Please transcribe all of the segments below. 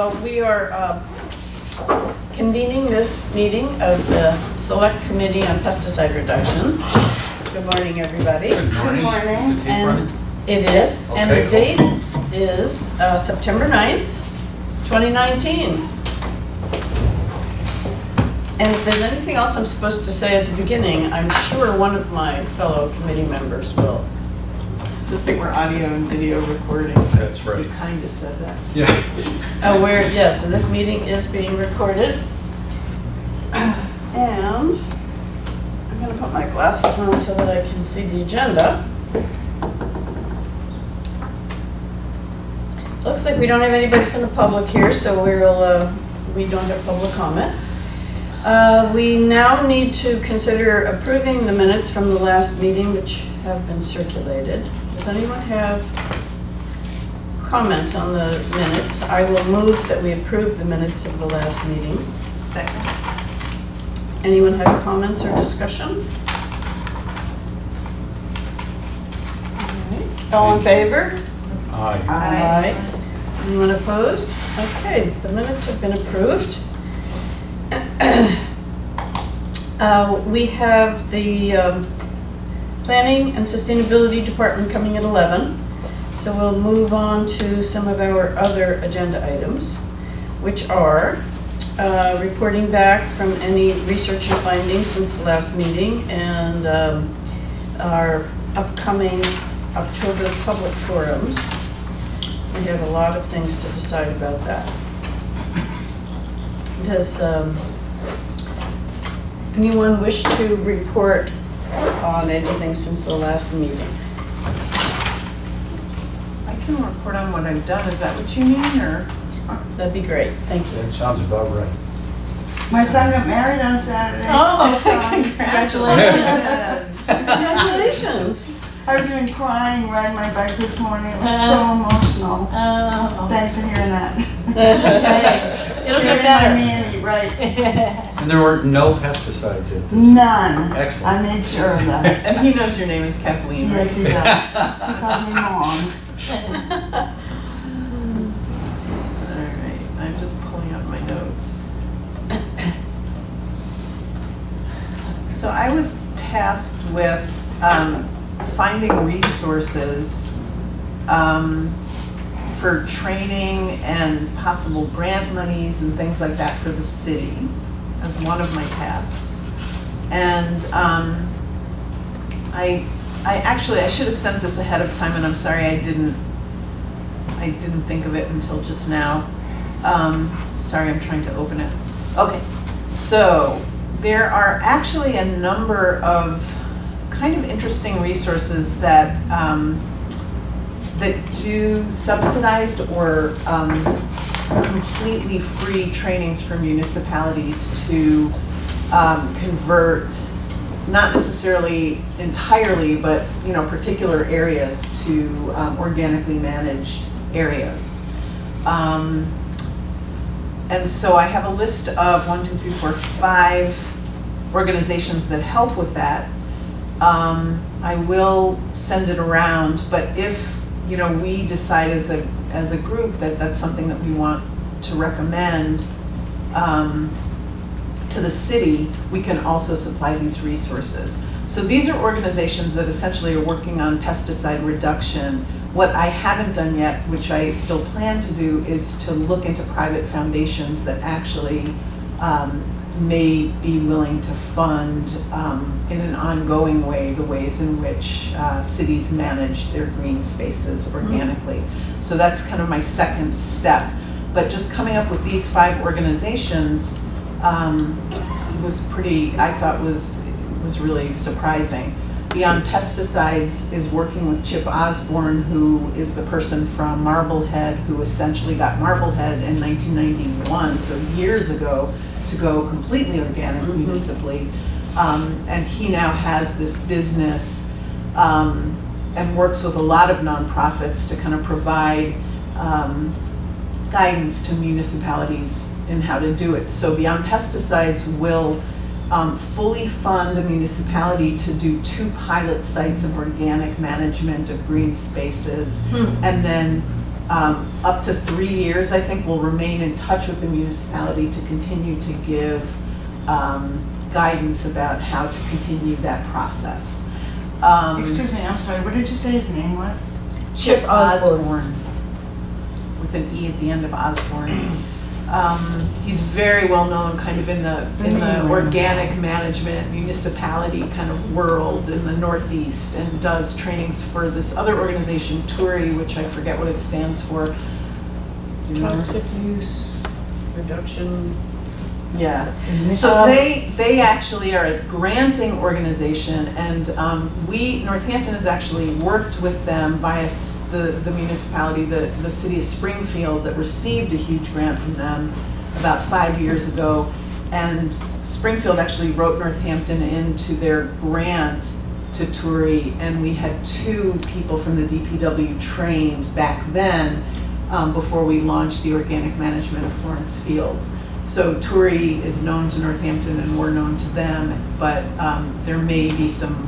well, we are uh, convening this meeting of the Select Committee on Pesticide Reduction. Good morning, everybody. Good morning. morning. Is the And running? it is, and the Okay. date is uh, September 9th, 2019. And if there's anything else I'm supposed to say at the beginning, I'm sure one of my fellow committee members will. Just think we're audio and video recording. That's right. You kind of said that. Yeah. Oh, where, yes, and this meeting is being recorded. And I'm gonna put my glasses on so that I can see the agenda. Looks like we don't have anybody from the public here, so we'll, uh, we don't have public comment. Uh, We now need to consider approving the minutes from the last meeting, which have been circulated. Does anyone have comments on the minutes? I will move that we approve the minutes of the last meeting. Second. Anyone have comments or discussion? Alright. All in favor? Aye. Aye. Anyone opposed? Okay, the minutes have been approved. Uh, We have the um, Planning and Sustainability Department coming at 11, so we'll move on to some of our other agenda items, which are uh, reporting back from any research and findings since the last meeting, and um, our upcoming October public forums. We have a lot of things to decide about that. Does um, anyone wish to report on anything since the last meeting? I can report on what I've done. Is that what you mean, or? That'd be great, thank you. That sounds about right. My son got married on Saturday. Oh, So, congratulations. Congratulations. I was even crying riding my bike this morning. It was so emotional. Uh, Thanks for hearing that. That's okay. It'll You're get in better. my Mandy, right. And there were no pesticides in this? None. Excellent. I made sure of that. And he knows your name is Kathleen, right? Yes, he does. He calls me mom. All right, I'm just pulling up my notes. So I was tasked with um, finding resources um, for training and possible grant monies and things like that for the city as one of my tasks. And um, I, I actually, I should have sent this ahead of time and I'm sorry I didn't I didn't think of it until just now. Um, sorry, I'm trying to open it. Okay, so there are actually a number of kind of interesting resources that um, that do subsidized or um, completely free trainings for municipalities to um, convert not necessarily entirely, but, you know, particular areas to um, organically managed areas. Um, And so I have a list of one, two, three, four, five organizations that help with that. Um, I will send it around, but if, you know, we decide as a, as a group that that's something that we want to recommend, um, to the city, we can also supply these resources. So these are organizations that essentially are working on pesticide reduction. What I haven't done yet, which I still plan to do, is to look into private foundations that actually um, may be willing to fund um, in an ongoing way the ways in which uh, cities manage their green spaces organically. So that's kind of my second step. But just coming up with these five organizations um, was pretty, I thought was, was really surprising. Beyond Pesticides is working with Chip Osborne, who is the person from Marblehead, who essentially got Marblehead in 1991, so years ago, to go completely organic Mhm. municipally. Um, and he now has this business um, and works with a lot of nonprofits to kind of provide um, guidance to municipalities in how to do it. So Beyond Pesticides will um, fully fund a municipality to do two pilot sites of organic management of green spaces. Hmm. And then um, up to three years, I think, will remain in touch with the municipality to continue to give um, guidance about how to continue that process. Um, Excuse me, I'm sorry, what did you say his name was? Chip Osborne. Osborne, with an E at the end of Osborne. Um, He's very well known kind of in the, in the Mm. organic management municipality kind of world in the Northeast and does trainings for this other organization, Turi, which I forget what it stands for. Do? Toxic use reduction. Yeah. So Um, they, they actually are a granting organization, and um, we, Northampton has actually worked with them via the the municipality, the, the city of Springfield, that received a huge grant from them about five years ago. And Springfield actually wrote Northampton into their grant to Turi, and we had two people from the DPW trained back then, um, before we launched the organic management of Florence Fields. So Turi is known to Northampton and we're known to them, but um, there may be some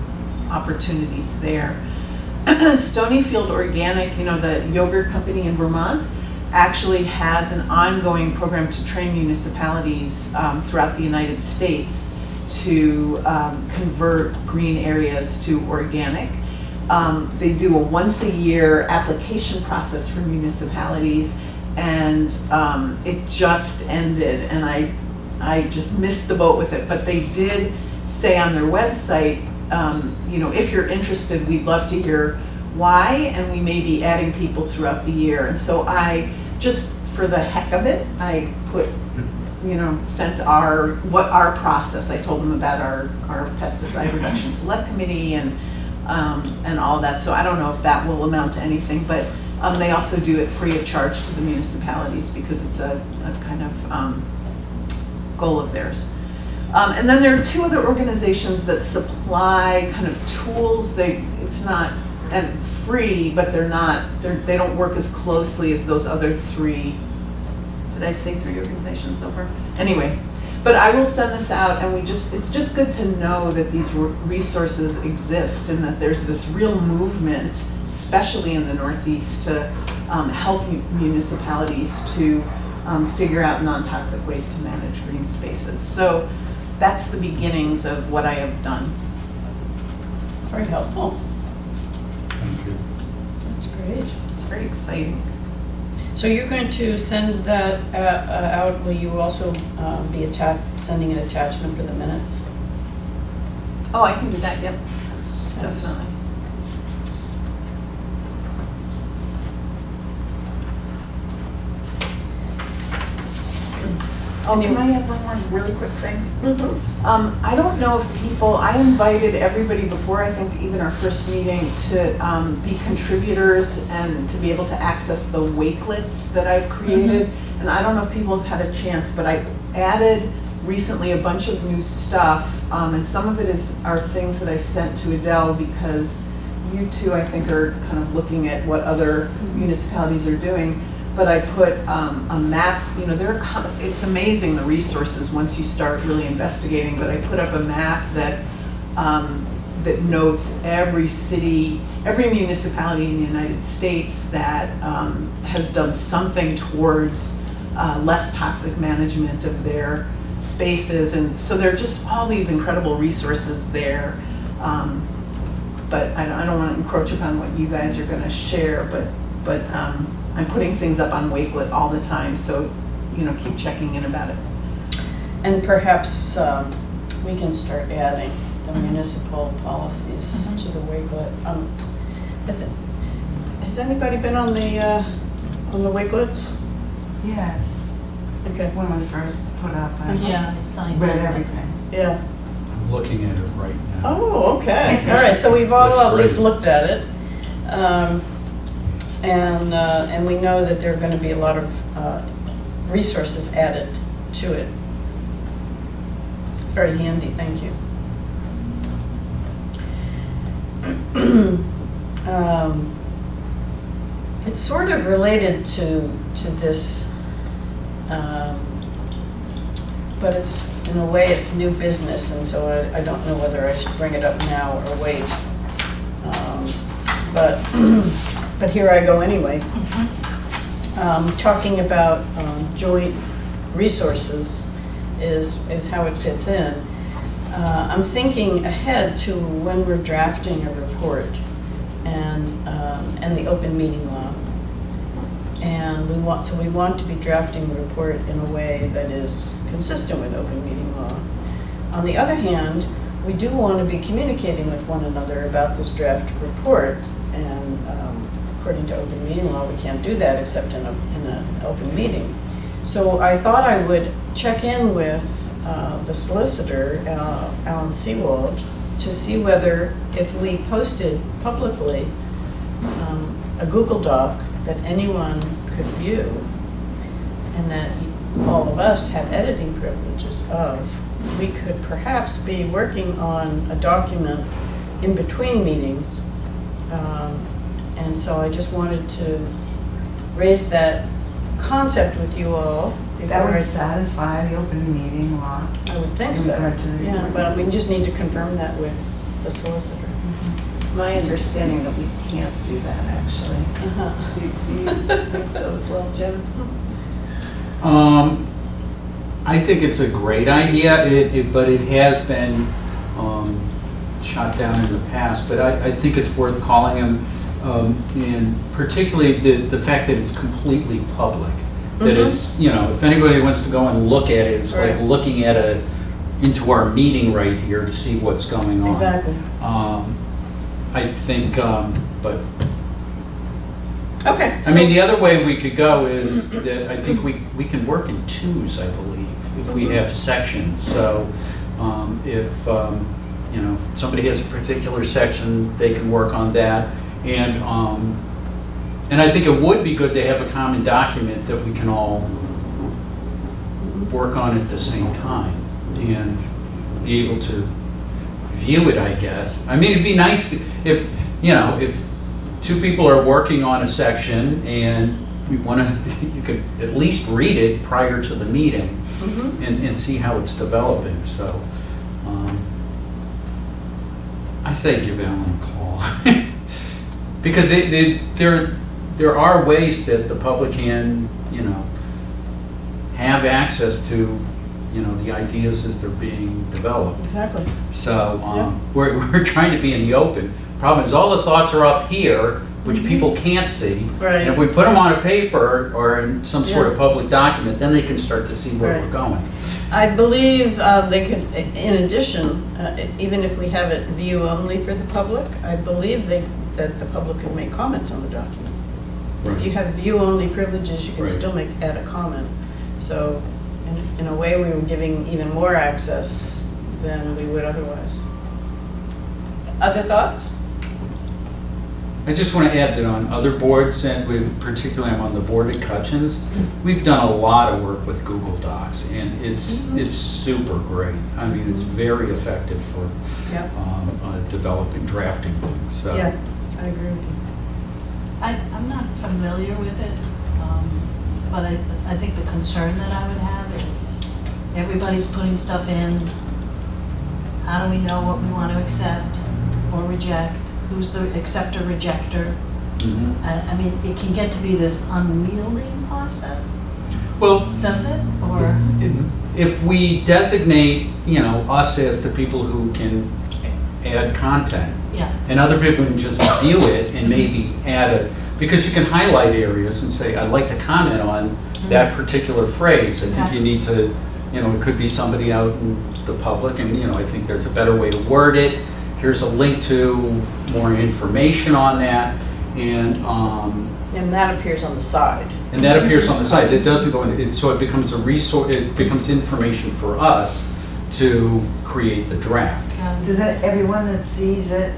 opportunities there. Stonyfield Organic, you know, the yogurt company in Vermont, actually has an ongoing program to train municipalities um, throughout the United States to um, convert green areas to organic. Um, They do a once-a-year application process for municipalities, and um, it just ended, and I, I just missed the boat with it, but they did say on their website, um, you know, if you're interested, we'd love to hear why, and we may be adding people throughout the year. And so I, just for the heck of it, I put, you know, sent our, what our process, I told them about our, our pesticide reduction select committee and, um, and all that. So I don't know if that will amount to anything, but um, they also do it free of charge to the municipalities because it's a, a kind of um, goal of theirs. Um, and then there are two other organizations that supply kind of tools. They, it's not, and free, but they're not, they're, they don't work as closely as those other three. Did I say three organizations over? Anyway, but I will send this out and we just, it's just good to know that these resources exist and that there's this real movement, especially in the Northeast, to um, help municipalities to um, figure out non-toxic ways to manage green spaces. So that's the beginnings of what I have done. It's Very helpful. Thank you. That's great. It's very exciting. So you're going to send that uh, uh, out, will you also uh, be attach, sending an attachment for the minutes? Oh, I can do that, yep, Thanks. definitely. Oh, can I have one more really quick thing? Um, I don't know if people, I invited everybody before, I think even our first meeting, to um, be contributors and to be able to access the wakelets that I've created. And I don't know if people have had a chance, but I added recently a bunch of new stuff. um, And some of it is, are things that I sent to Adele because you two, I think, are kind of looking at what other municipalities are doing. But I put um, a map, you know, there are, it's amazing the resources once you start really investigating. But I put up a map that, um, that notes every city, every municipality in the United States that um, has done something towards uh, less toxic management of their spaces. And so there are just all these incredible resources there. Um, But I don't, I don't want to encroach upon what you guys are going to share, but, but um, I'm putting things up on Wakelet all the time, so, you know, keep checking in about it. And perhaps um, we can start adding the municipal policies to the Wakelet. Um, Has, it- has anybody been on the, uh, on the Wakelets? Yes, Okay, when it was first put up, I Yeah, I signed read it. everything. yeah. I'm looking at it right now. Oh, okay, all right, so we've all That's at least great. looked at it. Um, And, uh, and we know that there are going to be a lot of uh, resources added to it. It's very handy, thank you. Um, It's sort of related to, to this, um, but it's, in a way, it's new business, and so I, I don't know whether I should bring it up now or wait. Um, But, but here I go anyway. um, talking about um, joint resources is, is how it fits in. Uh, I'm thinking ahead to when we're drafting a report and, um, and the open meeting law. And we want, so we want to be drafting the report in a way that is consistent with open meeting law. On the other hand, we do want to be communicating with one another about this draft report. And um, according to open meeting law, we can't do that except in a, in an open meeting. So I thought I would check in with uh, the solicitor, uh, Alan Seewald, to see whether if we posted publicly um, a Google Doc that anyone could view, and that all of us have editing privileges of, we could perhaps be working on a document in between meetings. Um, And so I just wanted to raise that concept with you all. That before I- would satisfy the open meeting law. I would think so. regard to the Yeah, but we just need to confirm that with the solicitor. It's my understanding that we can't do that, actually. Uh-huh. Do do you think so as well, Jim? Um, I think it's a great idea, it, it, but it has been, um, shot down in the past, but I, I think it's worth calling him, um, and particularly the, the fact that it's completely public. That Mhm. it's, you know, if anybody wants to go and look at it, it's like looking at a, into our meeting right here to see what's going on. Exactly. Um, I think, um, but Okay. I mean, the other way we could go is that I think we, we can work in twos, I believe, if we have sections. So um, if, um, you know, somebody has a particular section, they can work on that. And, um, and I think it would be good to have a common document that we can all work on at the same time and be able to view it, I guess. I mean, it'd be nice to- if, you know, if two people are working on a section and we want to, you could at least read it prior to the meeting Mhm. and, and see how it's developing, so. um, I say give Alan a call. Because they, they, there, there are ways that the public can, you know, have access to, you know, the ideas as they're being developed. Exactly. So um, we're, we're trying to be in the open. Problem is, all the thoughts are up here, which people can't see. Right. And if we put them on a paper or in some sort of public document, then they can start to see where we're going. I believe uh, they could, in addition, uh, even if we have it view only for the public, I believe they, that the public could make comments on the document. If you have view only privileges, you can Right. still make, add a comment. So in, in a way, we were giving even more access than we would otherwise. Other thoughts? I just want to add that on other boards, and with, particularly I'm on the board at Cutchins, we've done a lot of work with Google Docs, and it's, Mhm. it's super great. I mean, it's very effective for Yep. um, uh, developing, drafting things, so. Yeah, I agree with you. I, I'm not familiar with it, um, but I, I think the concern that I would have is everybody's putting stuff in. How do we know what we want to accept or reject? Who's the acceptor, rejecter? Mhm. I, I mean, it can get to be this unwieldy process, Well, does it? Or, if we designate, you know, us as the people who can add content, yeah, and other people can just view it and maybe add it because you can highlight areas and say, I'd like to comment on that particular phrase. I think you need to, you know, it could be somebody out in the public, and, you know, I think there's a better way to word it. Here's a link to more information on that, and, um, And that appears on the side. and that appears on the side. It doesn't go in, it- so it becomes a resource, it becomes information for us to create the draft. um, Does it, everyone that sees it,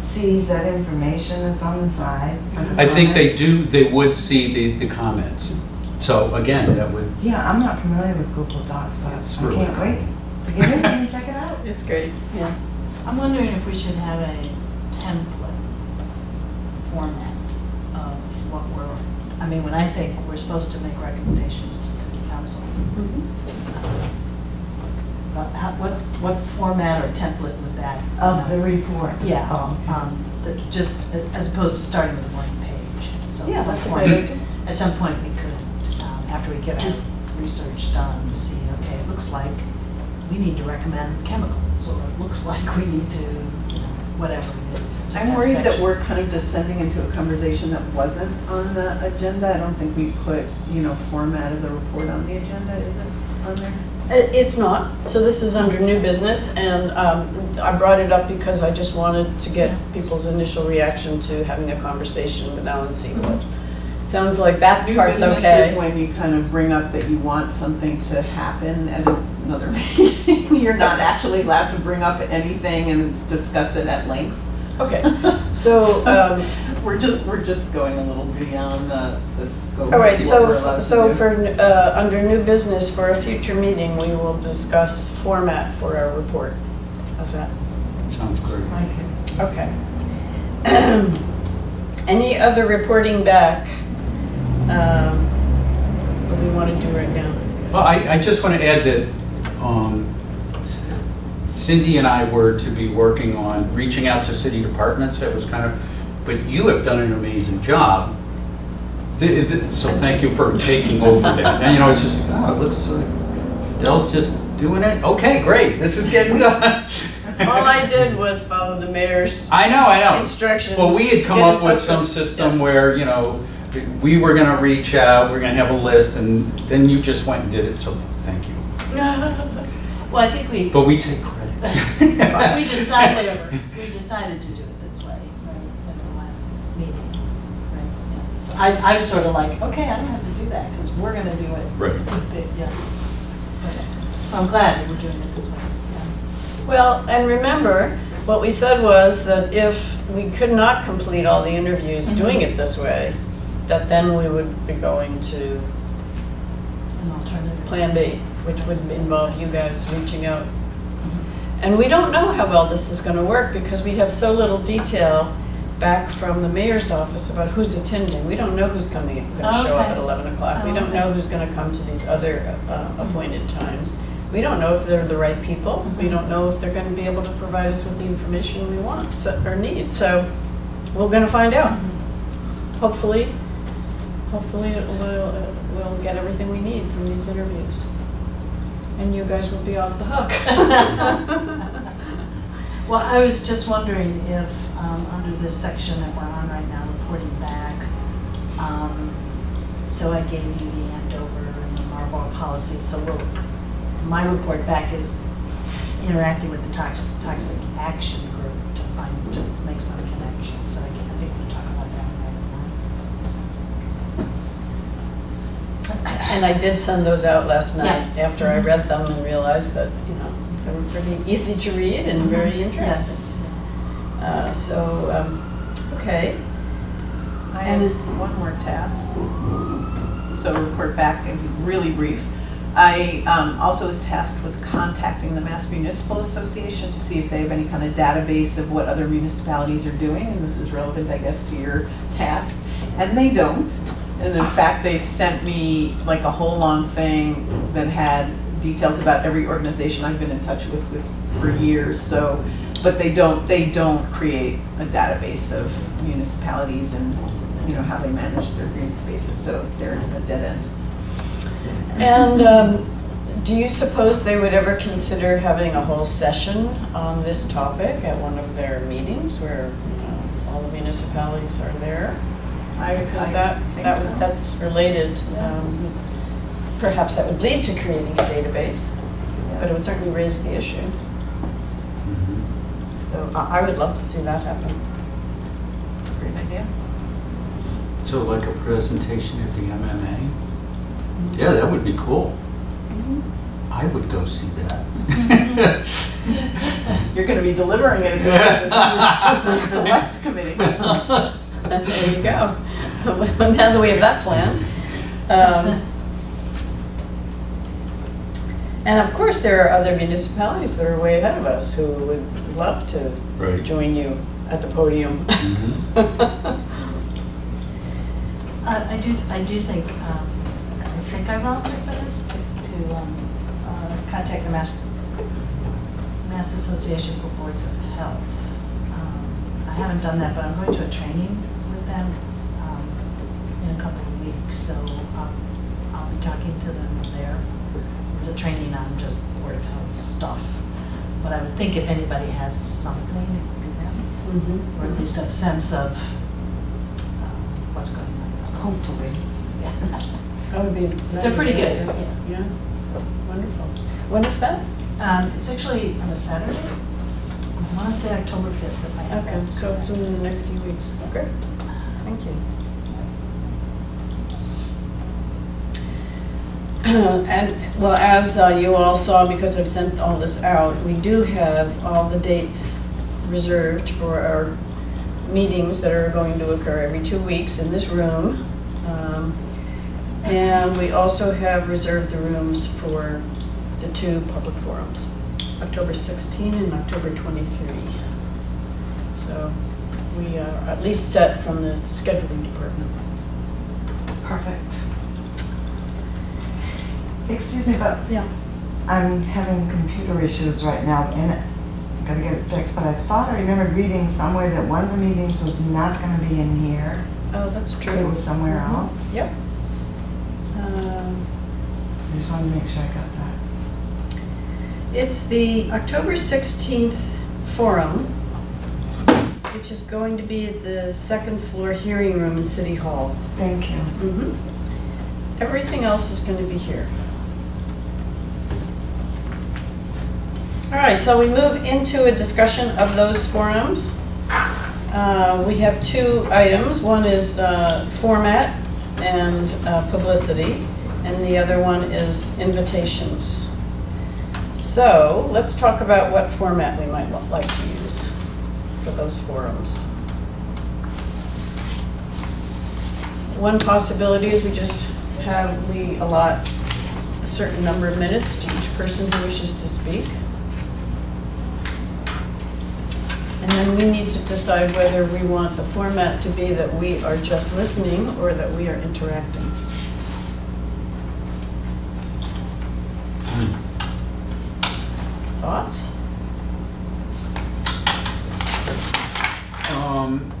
sees that information that's on the side? the I think they do, they would see the, the comments. So again, that would, Yeah, I'm not familiar with Google Docs, but I really can't cool. wait to get in and check it out. It's great, yeah. I'm wondering if we should have a template format of what we're, I mean, when I think we're supposed to make recommendations to city council, uh, but how, what, what format or template would that? Of the report. Yeah, Oh, okay. um, that just, as opposed to starting with a blank page. So Yeah, some that's a format. idea. at some point we could, um, after we get our research done, see, okay, it looks like we need to recommend chemicals, or it looks like we need to, you know, whatever it is. just I'm have worried that sections. we're kind of descending into a conversation that wasn't on the agenda. I don't think we put, you know, format of the report on the agenda, is it on there? It- It's not, so this is under new business, and um, I brought it up because I just wanted to get people's initial reaction to having a conversation with Alan Seewald. Sounds like that New part's business is okay. when you kind of bring up that you want something to happen at another meeting. You're not actually allowed to bring up anything and discuss it at length. Okay, so, um, We're just, we're just going a little beyond the, the scope all right, of what we're so, to so do. for, uh, under new business, for a future meeting, we will discuss format for our report. How's that? Sounds great. Okay. Any other reporting back? um, What do we want to do right now? Well, I, I just want to add that um, Cindy and I were to be working on reaching out to city departments. That was kind of, but you have done an amazing job. Th- th- So thank you for taking over that. And, you know, it's just, oh, it looks, uh, Dell's just doing it. Okay, great, this is getting done. All I did was follow the mayor's I know, I know. instructions. Well, we had come up with some system yeah. where, you know, we were gonna reach out, we're gonna have a list, and then you just went and did it, so. Well, I think we, But we take credit. we decided, we decided to do it this way, right, at the last meeting, right? yeah. So I, I was sort of like, okay, I don't have to do that, because we're gonna do it. Right. Yeah. Okay. So I'm glad that we're doing it this way, yeah. Well, and remember, what we said was that if we could not complete all the interviews Mhm. doing it this way, that then we would be going to An alternative. Plan B, which would involve you guys reaching out. And we don't know how well this is going to work because we have so little detail back from the mayor's office about who's attending. We don't know who's coming, going to show up at 11 o'clock. We Oh, don't know who's going to come to these other uh, appointed times. We don't know if they're the right people. We Mhm. don't know if they're going to be able to provide us with the information we want so- or need. So we're going to find out. Mhm. Hopefully, hopefully it will, uh, we'll get everything we need from these interviews. And you guys will be off the hook. Well, I was just wondering if, um, under this section that we're on right now, reporting back, um, so I gave you the Andover and the Marlborough policy, so we'll, my report back is interacting with the toxic, toxic action group to find, to make some connections, so I think we'll talk about that in item one. Does that make sense? And I did send those out last night Yeah. after I read them and realized that, you know, they were pretty easy to read and very interesting. Yes. Uh, So, um, okay. I have one more task. So report back is really brief. I um, also was tasked with contacting the Mass Municipal Association to see if they have any kind of database of what other municipalities are doing, and this is relevant, I guess, to your task. And they don't. And in fact, they sent me like a whole long thing that had details about every organization I've been in touch with, with for years. So, but they don't, they don't create a database of municipalities and, you know, how they manage their green spaces. So they're a dead end. And um, do you suppose they would ever consider having a whole session on this topic at one of their meetings where know, all the municipalities are there? I, Because that, think that so. would- that's related. um, Perhaps that would lead to creating a database, but it would certainly raise the issue. Mhm. So I I would love to see that happen. Great idea. So like a presentation at the MMA? Yeah, that would be cool. I would go see that. You're going to be delivering it again. The select committee. There you go. Now that we have that planned. Um, And of course, there are other municipalities that are way ahead of us who would love to Right. join you at the podium. Mhm. Uh, I do, I do think, um, I think I volunteered for this, to, to um, uh, contact the Mass, Mass Association for Boards of Health. Um, I haven't done that, but I'm going to a training with them in a couple of weeks, so um, I'll be talking to them there. It's a training on just Board of Health stuff. But I would think if anybody has something, it would be them, Mhm. or at least a sense of um, what's going on. Hopefully. Yeah. That would be. They're pretty good, Yeah, yeah. Wonderful. When is that? Um, It's actually on a Saturday. I want to say October 5th, if I Okay, so it's in the next few weeks. Okay, thank you. And, well, as uh, you all saw, because I've sent all this out, we do have all the dates reserved for our meetings that are going to occur every two weeks in this room. Um, And we also have reserved the rooms for the two public forums, October 16 and October 23. So we are at least set from the scheduling department. Perfect. Excuse me, but Yeah. I'm having computer issues right now and I've gotta get it fixed, but I thought I remembered reading somewhere that one of the meetings was not gonna be in here. Oh, that's true. It was somewhere Mhm. else. Yep. Um, I just wanted to make sure I got that. It's the October 16th forum, which is going to be at the second floor hearing room in City Hall. Thank you. Mhm. Everything else is going to be here. All right, so we move into a discussion of those forums. Uh, We have two items. One is uh, format and uh, publicity, and the other one is invitations. So let's talk about what format we might like to use for those forums. One possibility is we just have, we allot a certain number of minutes to each person who wishes to speak. And then we need to decide whether we want the format to be that we are just listening or that we are interacting. Thoughts? Um,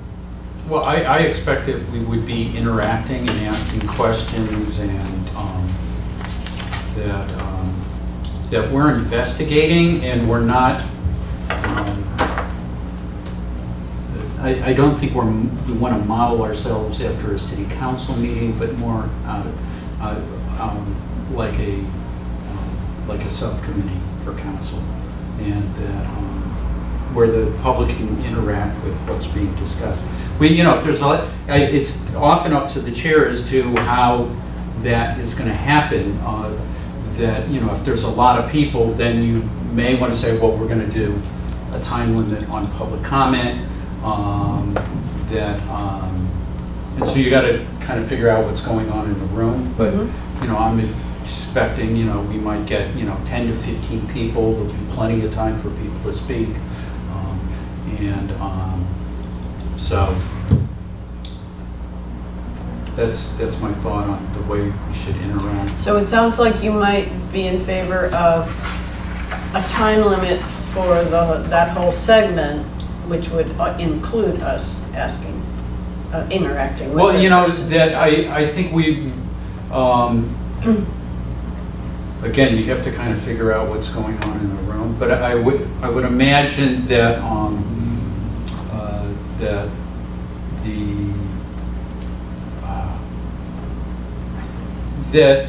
Well, I, I expect that we would be interacting and asking questions and um, that, um, that we're investigating and we're not, um, I, I don't think we're, we want to model ourselves after a city council meeting, but more uh, uh, um, like a, um, like a subcommittee for council. And that, um, where the public can interact with what's being discussed. We, you know, if there's a, I- it's often up to the chair as to how that is going to happen. uh, That, you know, if there's a lot of people, then you may want to say, well, we're going to do a time limit on public comment. Um, That, um, and so you got to kind of figure out what's going on in the room. But, Mhm. you know, I'm expecting, you know, we might get, you know, 10 to 15 people. There'll be plenty of time for people to speak. Um, And um, so that's, that's my thought on the way we should interact. So it sounds like you might be in favor of a time limit for the, that whole segment, which would uh, include us asking, uh, interacting with Well, you know, that. I, I think we, um, again, you have to kind of figure out what's going on in the room, but I would, I would imagine that, um, uh, that the, uh, that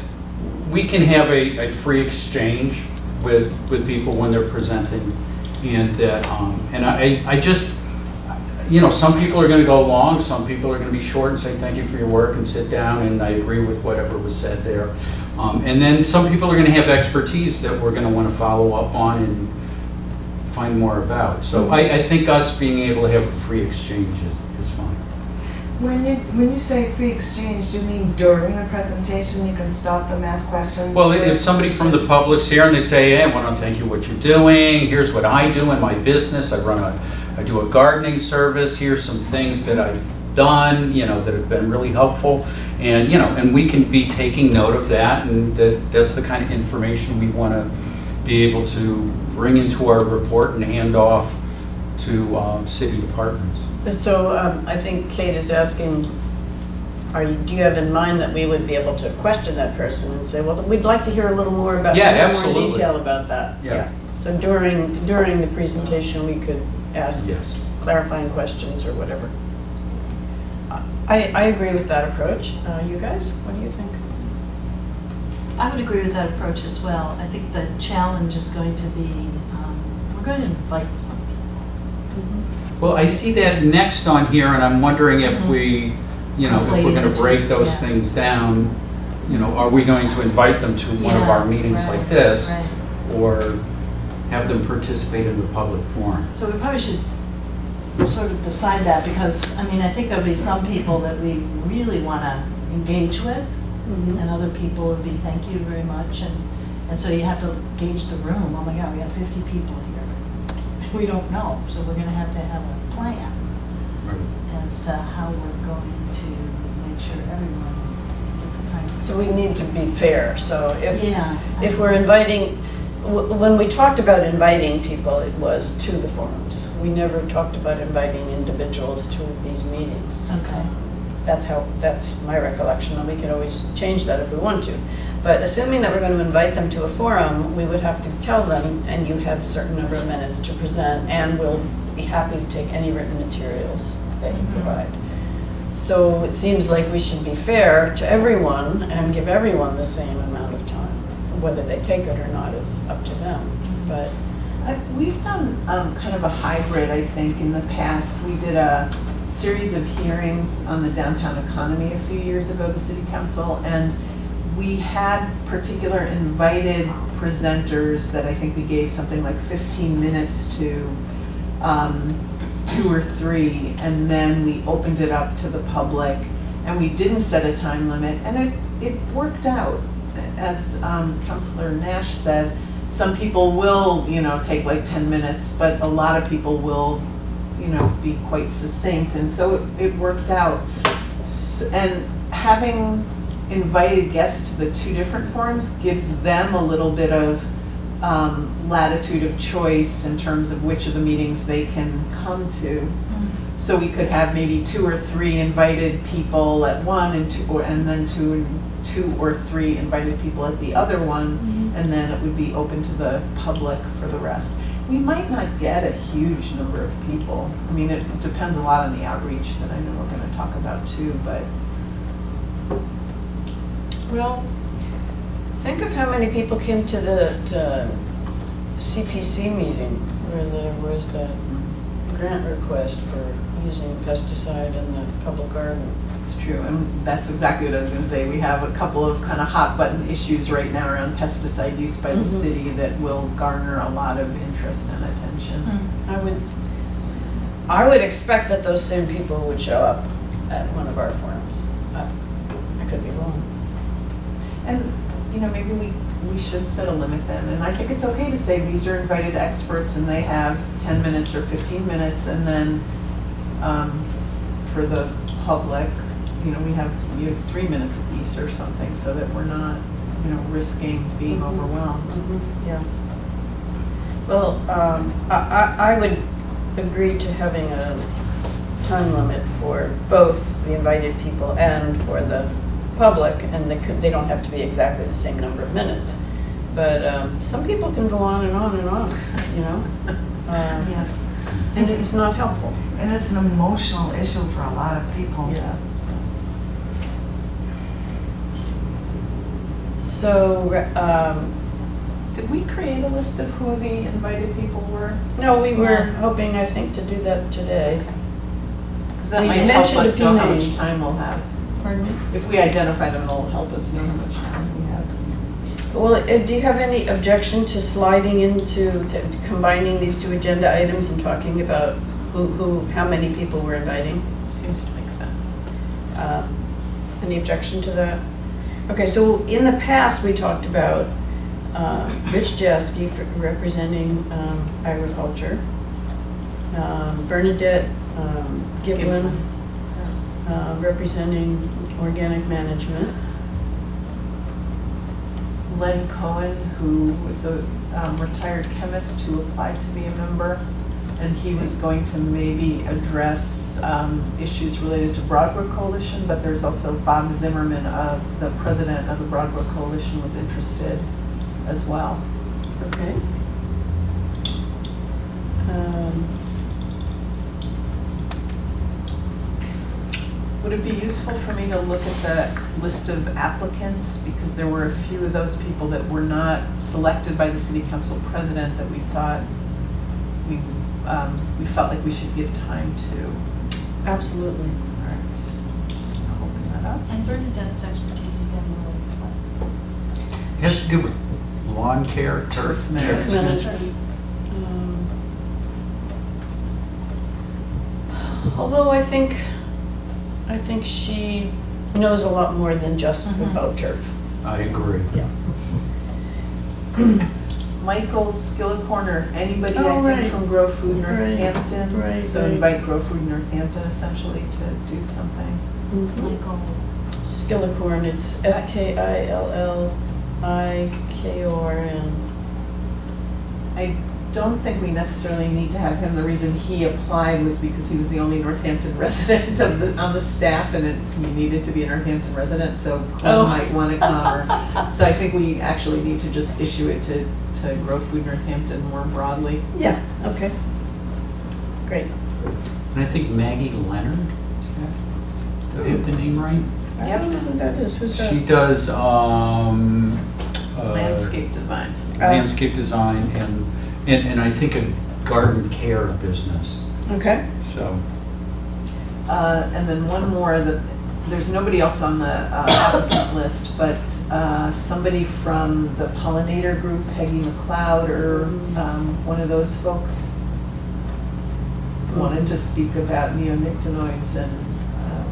we can have a, a free exchange with, with people when they're presenting, and that, um, and I, I just, you know, some people are gonna go long, some people are gonna be short and say, thank you for your work, and sit down, and I agree with whatever was said there. Um, And then some people are gonna have expertise that we're gonna wanna follow up on and find more about. So I, I think us being able to have a free exchange is. When you, when you say free exchange, do you mean during the presentation, you can stop them, ask questions? Well, if somebody from the public's here and they say, hey, I want to thank you what you're doing, here's what I do in my business, I run a, I do a gardening service, here's some things that I've done, you know, that have been really helpful, and, you know, and we can be taking note of that, and that, that's the kind of information we want to be able to bring into our report and hand off to um, city departments. So um, I think Kate is asking are you, do you have in mind that we would be able to question that person and say, well, we'd like to hear a little more about, Yeah, a little more detail about that? Yeah. So during, during the presentation, we could ask Yes. clarifying questions or whatever. I, I agree with that approach. Uh, You guys, what do you think? I would agree with that approach as well. I think the challenge is going to be, um, we're going to invite some people. Well, I see that next on here, and I'm wondering if we, you know, if we're gonna Conflating the two, break those yeah. things down, you know, are we going to invite them to one of Yeah, our meetings right, like this? right. Or have them participate in the public forum? So we probably should sort of decide that, because, I mean, I think there'll be some people that we really want to engage with, mm-hmm. and other people would be, thank you very much, and, and so you have to gauge the room, oh my God, we have 50 people here. We don't know, so we're gonna have to have a plan as to how we're going to make sure everyone gets a time. So we need to be fair, so if, Yeah. if we're inviting, w- when we talked about inviting people, it was to the forums. We never talked about inviting individuals to these meetings. Okay. That's how, that's my recollection, and we can always change that if we want to. But assuming that we're going to invite them to a forum, we would have to tell them, and you have a certain number of minutes to present, and we'll be happy to take any written materials that you Mhm. provide. So it seems like we should be fair to everyone and give everyone the same amount of time. Whether they take it or not is up to them, but, I- We've done um, kind of a hybrid, I think, in the past. We did a series of hearings on the downtown economy a few years ago, the city council, and we had particular invited presenters that I think we gave something like 15 minutes to, um, two or three, and then we opened it up to the public, and we didn't set a time limit, and it, it worked out. As um, Councilor Nash said, some people will, you know, take like 10 minutes, but a lot of people will, you know, be quite succinct, and so it, it worked out. S- And having invited guests to the two different forums gives them a little bit of um, latitude of choice in terms of which of the meetings they can come to. So we could have maybe two or three invited people at one and two, or- and then two, two or three invited people at the other one, and then it would be open to the public for the rest. We might not get a huge number of people. I mean, it depends a lot on the outreach that I know we're gonna talk about too, but well, think of how many people came to the to CPC meeting where there was that grant request for using pesticide in the public garden. it's true. And that's exactly what I was gonna say. We have a couple of kind of hot button issues right now around pesticide use by the Mhm. city that will garner a lot of interest and attention. Hmm. I would, I would expect that those same people would show up at one of our forums. Uh, I could be wrong. And, you know, maybe we, we should set a limit then, and I think it's okay to say these are invited experts and they have ten minutes or fifteen minutes, and then, um, for the public, you know, we have, you have three minutes apiece or something, so that we're not, you know, risking being Mhm. overwhelmed. Yeah. Well, um, I, I, I would agree to having a time limit for both the invited people and for the public, and they could, they don't have to be exactly the same number of minutes. But, um, some people can go on and on and on, you know? Um, Yes. And it's not helpful. And it's an emotional issue for a lot of people. Yeah. So, um, Did we create a list of who the invited people were? no, we were Yeah. hoping, I think, to do that today. Because that We might help mentioned a us few know how much names. time we'll have. Pardon me? If we identify them, it'll help us know how much time we have. Well, uh, do you have any objection to sliding into, to combining these two agenda items and talking about who, who, how many people we're inviting? Seems to make sense. Uh, Any objection to that? Okay, so in the past, we talked about uh, Rich Jaski representing um, agriculture, um, Bernadette um, Giblin uh, representing organic management, Len Cohen, who was a um, retired chemist who applied to be a member. And he was going to maybe address um, issues related to Broadbrook Coalition, but there's also Bob Zimmerman, of the president of the Broadbrook Coalition, was interested as well. Okay. Um, Would it be useful for me to look at the list of applicants? Because there were a few of those people that were not selected by the city council president that we thought, we, um, we felt like we should give time to. Absolutely. All right, just open that up. And Bernadette's expertise again was what? It has to do with lawn care, turf Turf management. management. Um, Although I think, I think she knows a lot more than just Mhm. about turf. I agree. Yeah. Michael Skillikorn or anybody, Oh, I right. think, from Grow Food Right, Northampton. right, Right. So invite Grow Food Northampton essentially to do something. Michael, Skillikorn, it's S K I L L I K O R N. I don't think we necessarily need to have him. The reason he applied was because he was the only Northampton resident of the, on the staff and it, he needed to be a Northampton resident, so Oh. Might want to come or, so I think we actually need to just issue it to, to Grow Food Northampton more broadly. Yeah, okay. Great. And I think Maggie Leonard, is that, did I have the name right? I don't know who that is, who's that? She does, um, uh, Landscape design. landscape design and, and, and I think a garden care business, Okay. so. Uh, And then one more, that, there's nobody else on the uh, applicant list, but uh, somebody from the pollinator group, Peggy McLeod, or um, one of those folks, wanted to speak about neonicotinoids and, um,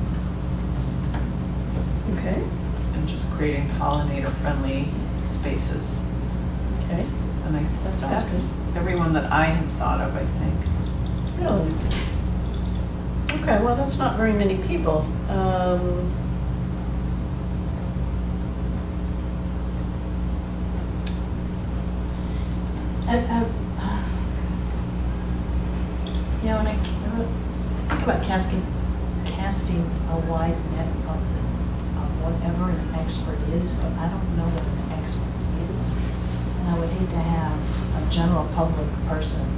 Okay, and just creating pollinator-friendly spaces. okay. And I, That sounds that's everyone that I had thought of, I think. Really? Okay, well, that's not very many people. Um, I, I, you know, and I, I think about casting, casting a wide net of, the, of whatever an expert is, but I don't know what an expert is. And I would hate to have a general public person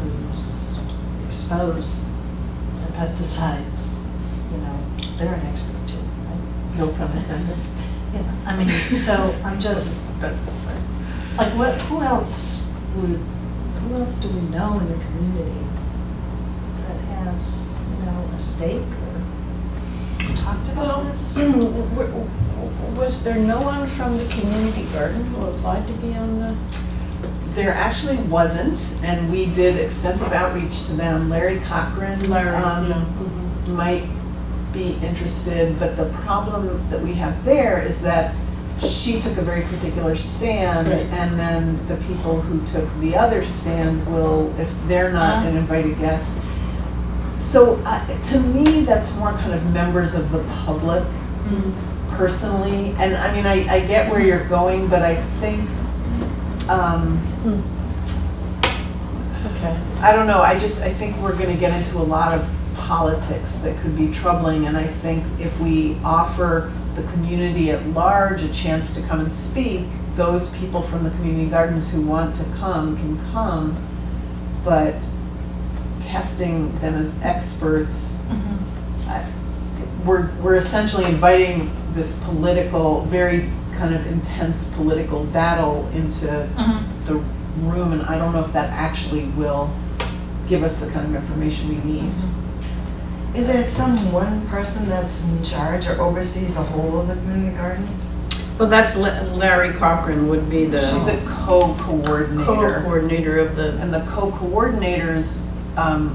who's exposed to pesticides, you know, they're an expert too, right? No pun intended. Know, I mean, so I'm just, like, what, who else would, who else do we know in the community that has, you know, a stake or has talked Well, about this? was there no one from the community garden who applied to be on the? There actually wasn't, and we did extensive outreach to them. Larry Cochran um, Mhm. might be interested, but the problem that we have there is that she took a very particular stand, Right. and then the people who took the other stand will, if they're not an invited guest. So uh, to me, that's more kind of members of the public Mm. Personally, and I mean, I, I get where you're going, but I think, um, Okay. I don't know, I just, I think we're gonna get into a lot of politics that could be troubling, and I think if we offer the community at large a chance to come and speak, those people from the community gardens who want to come can come, but casting them as experts, Mhm. I- we're, we're essentially inviting this political, very kind of intense political battle into Mhm. the room, and I don't know if that actually will give us the kind of information we need. Is there some one person that's in charge or oversees the whole of the community gardens? Well, that's La- Larry Cochran would be the She's a co-coordinator, co-coordinator of the, and the co-coordinators um,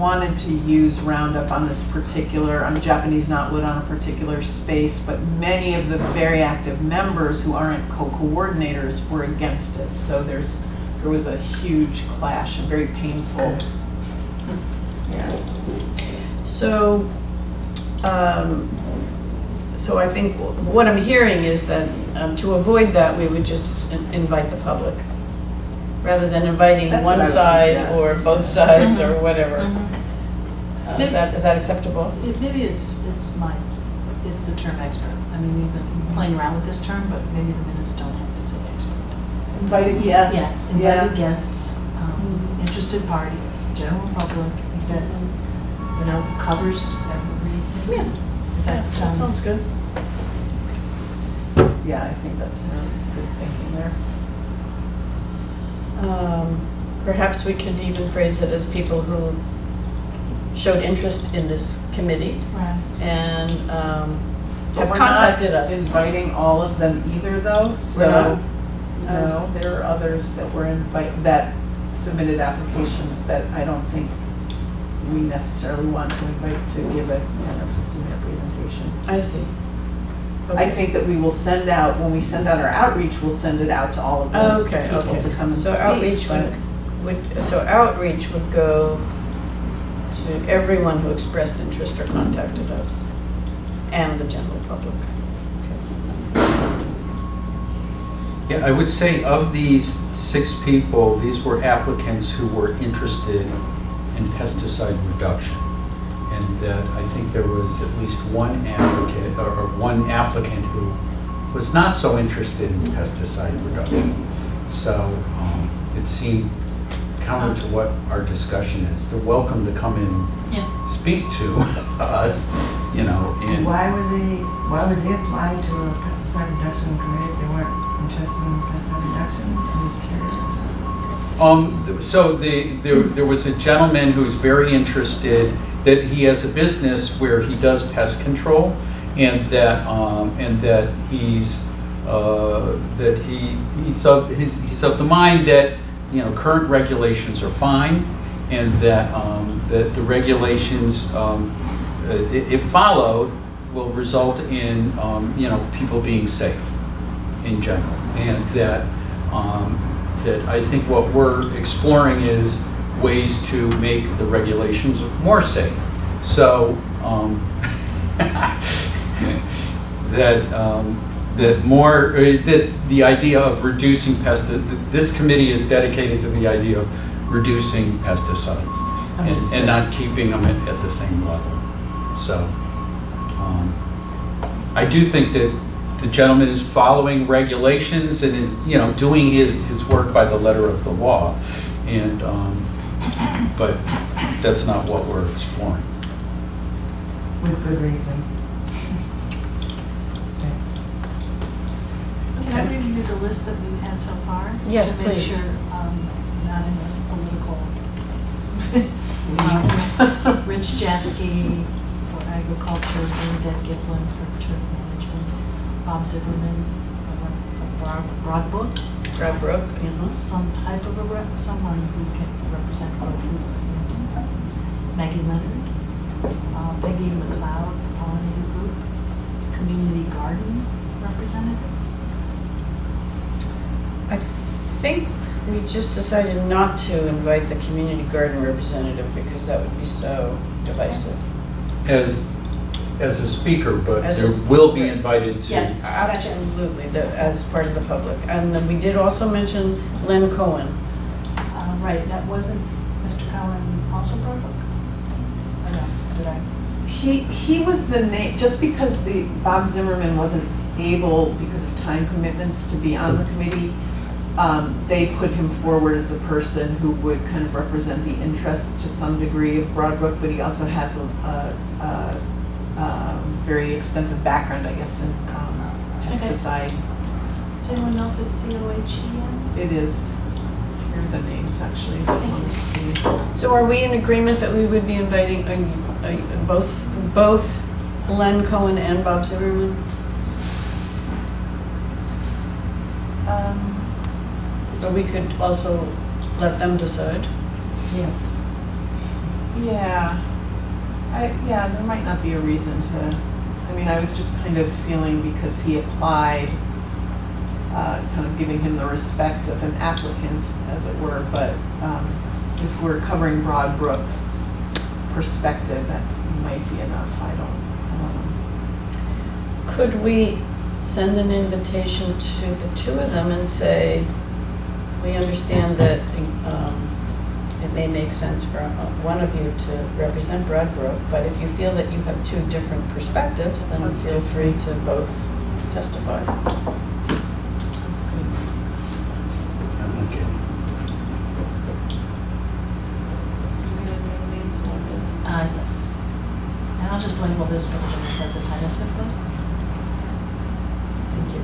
wanted to use Roundup on this particular, on Japanese knotweed on a particular space, but many of the very active members who aren't co-coordinators were against it, so there's, there was a huge clash, and very painful. Yeah. so, um, so I think what I'm hearing is that um, to avoid that, we would just invite the public. Rather than inviting That's what one I would side suggest. or both sides or Mhm. whatever. Mhm. Uh, Is that, is that acceptable? It- Maybe it's, it's my, it's the term expert. I mean, we've been playing around with this term, but maybe the minutes don't have to say expert. Invited guests. Yes, yeah. invited guests, um, interested parties, general public, that, you know, covers every. Yeah. That That sounds sounds good. Yeah, I think that's really good thinking there. Um, Perhaps we could even phrase it as people who showed interest in this committee Right. and um, But have we're not contacted us. Inviting all of them either though, so, no, there are others that were invite, that submitted applications that I don't think we necessarily want to invite to give a ten or fifteen minute presentation. I see. I think that we will send out, when we send out our outreach, we'll send it out to all of those Okay, people okay. to come and So speak. outreach but- would, would, so outreach would go to everyone who expressed interest or contacted us and the general public. Yeah, I would say of these six people, these were applicants who were interested in pesticide reduction. And that I think there was at least one applicant, or or one applicant who was not so interested in pesticide reduction. So um, it seemed counter to what our discussion is. They're welcome to come in Yeah. speak to us, you know, and. Why would they, why would they apply to a pesticide reduction committee if they weren't interested in pesticide reduction? I'm just curious. Um, so the, there, there was a gentleman who's very interested, that he has a business where he does pest control, and that, um, and that he's, uh, that he, he's of, he's, he's of the mind that, you know, current regulations are fine, and that, um, that the regulations, um, uh, if followed, will result in, um, you know, people being safe in general. And that, um, that I think what we're exploring is ways to make the regulations more safe. So, um, that, um, that more, uh, that the idea of reducing pesti, this committee is dedicated to the idea of reducing pesticides and- and not keeping them at, at the same level. So, um, I do think that the gentleman is following regulations and is, you know, doing his, his work by the letter of the law. And, um, but that's not what we're exploring. With good reason. Thanks. Can I review the list that we've had so far? Yes, To make sure, um, not in a political. Um, Rich Jaskey for agriculture, Bernadette Giplin for turf management, Bob Zimmerman for Broad- Broadbrook, Rob Brook, you know. some type of a rep, someone who can represent Grow Food. Maggie Leonard, uh, Peggy McLeod, Pollinator Group, Community Garden representatives. I think we just decided not to invite the community garden representative because that would be so divisive. As, as a speaker, but As a there s- will be right. invited to. Yes. Absolutely, the- as part of the public. And then we did also mention Len Cohen. Uh, Right, that wasn't Mr. Cohen also Broadbrook? Or no, did I? He, he was the name, just because the, Bob Zimmerman wasn't able, because of time commitments, to be on the committee, um, they put him forward as the person who would kind of represent the interests to some degree of Broadbrook, but he also has a, a, a, um, very extensive background, I guess, in um, Okay. pesticide. Does anyone know if it's C-O-H-E-N? It is, here are the names, actually. if you want to see. So are we in agreement that we would be inviting uh, uh, both, both Len Cohen and Bob Zimmerman? Um, Or we could also let them decide? Yes. Yeah, I, yeah, there might not be a reason to, I mean, I was just kind of feeling because he applied, uh, kind of giving him the respect of an applicant, as it were, but, um, if we're covering Broad Brook's perspective, that might be enough, I don't, know. Could we send an invitation to the two of them and say, we understand that um, it may make sense for uh, one of you to represent Broadbrook, but if you feel that you have two different perspectives, then Sounds feel good to free me. to both testify. Okay. Uh, yes. And I'll just label this one as a tentative list. Thank you.